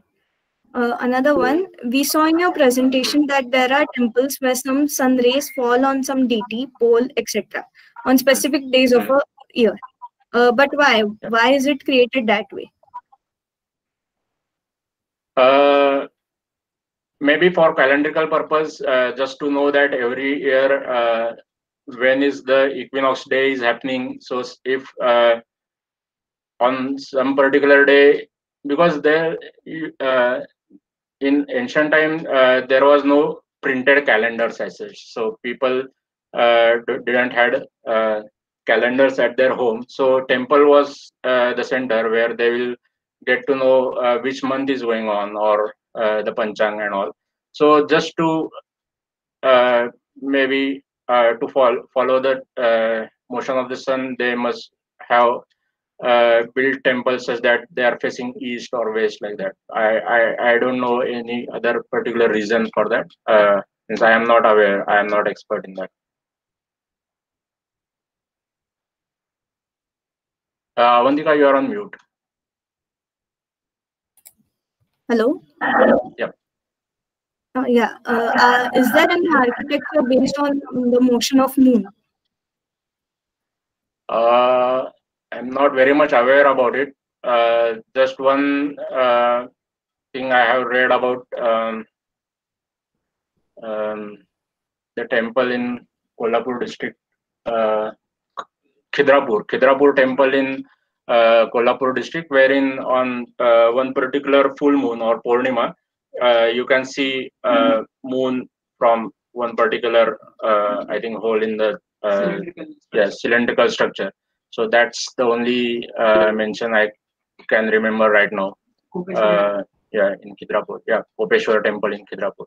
Uh, another one, we saw in your presentation that there are temples where some sun rays fall on some deity, pole, etc. on specific days of a year. Uh, but why? Why is it created that way? Uh, maybe for calendrical purpose, uh, just to know that every year uh, when is the equinox day is happening. So if uh, on some particular day, because there uh, in ancient time uh, there was no printed calendars as such, so people uh, didn't had uh, calendars at their home. So temple was uh, the center where they will get to know uh, which month is going on or uh, the panchang and all so just to maybe to follow follow the motion of the sun they must have uh, built temples such that they are facing east or west like that i i, I don't know any other particular reason for that uh, since i am not aware i am not expert in that uh, Avantika, you are on mute Hello? Yep. Uh, yeah. Uh, uh, is there any architecture based on the motion of moon? Uh, I'm not very much aware about it. Uh, just one uh, thing I have read about um, um, the temple in Kolhapur district, uh, Khidrapur, Khidrapur temple in uh, Kolhapur district, wherein on uh, one particular full moon or Purnima, uh, you can see uh, moon from one particular, uh, I think, hole in the uh, yeah, cylindrical structure. So that's the only uh, mention I can remember right now. Uh, yeah, in Khidrapur. Yeah, Kopeshwar temple in Khidrapur.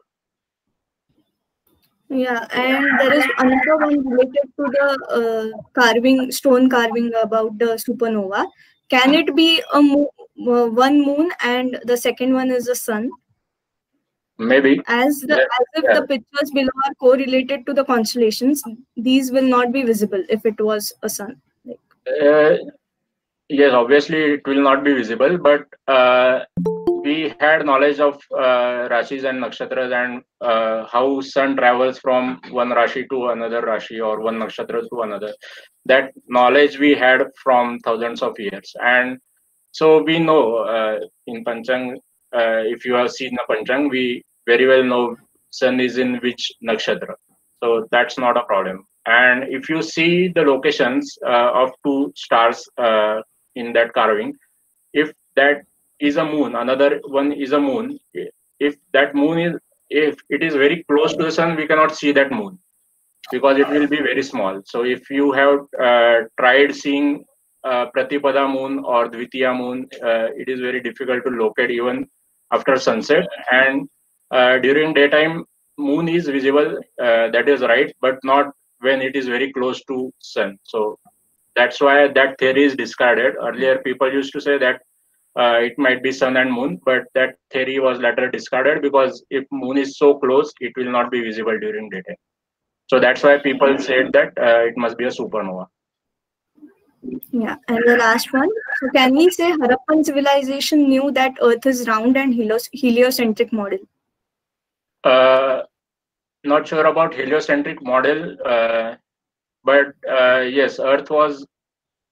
Yeah, and there is another one related to the uh, carving, stone carving about the supernova. Can it be a mo- uh, one moon and the second one is the sun? Maybe. As the Yeah, as if yeah. the pictures below are correlated to the constellations, these will not be visible if it was a sun. Uh, yes, obviously it will not be visible, but uh, we had knowledge of uh, Rashis and Nakshatras and uh, how sun travels from one Rashi to another Rashi or one Nakshatra to another. That knowledge we had from thousands of years. And so we know uh, in Panchang, uh, if you have seen the Panchang, we very well know sun is in which nakshatra. So that's not a problem. And if you see the locations uh, of two stars uh, in that carving, if that is a moon, another one is a moon. If that moon is, if it is very close to the sun, we cannot see that moon because it will be very small. So if you have uh, tried seeing uh, Pratipada moon or Dvitiya moon, uh, it is very difficult to locate even after sunset. And uh, during daytime, moon is visible. That is right, but not when it is very close to sun. So that's why that theory is discarded. Earlier, people used to say that uh, it might be sun and moon, but that theory was later discarded because if moon is so close, it will not be visible during daytime. So that's why people said that uh, it must be a supernova. Yeah, and the last one. So can we say Harappan civilization knew that Earth is round and helios- heliocentric model? Uh, not sure about heliocentric model, uh, but uh, yes, Earth was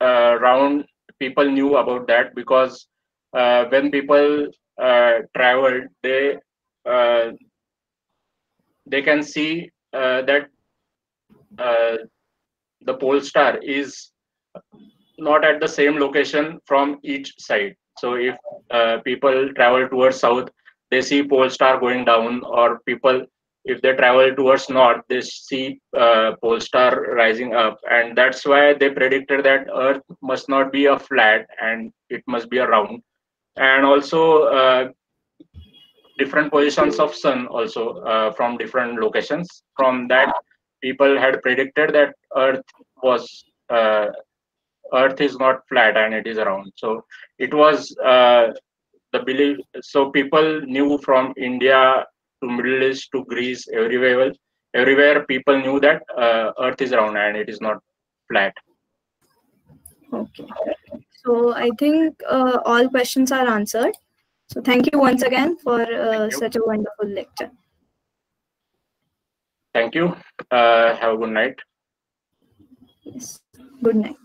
uh, round. People knew about that because uh, when people uh, traveled, they uh, they can see that the pole star is not at the same location from each side. So if people travel towards south, they see pole star going down, or people if they travel towards north, they see uh, pole star rising up, and that's why they predicted that Earth must not be a flat and it must be a round, and also uh, different positions of sun also uh, from different locations. From that, people had predicted that Earth was uh, Earth is not flat and it is round. So it was uh, the belief. So people knew from India to Middle East to Greece, everywhere, everywhere people knew that uh, Earth is round and it is not flat. Okay. So I think uh, all questions are answered. So thank you once again for uh, such a wonderful lecture. Thank you. Uh, have a good night. Yes. Good night.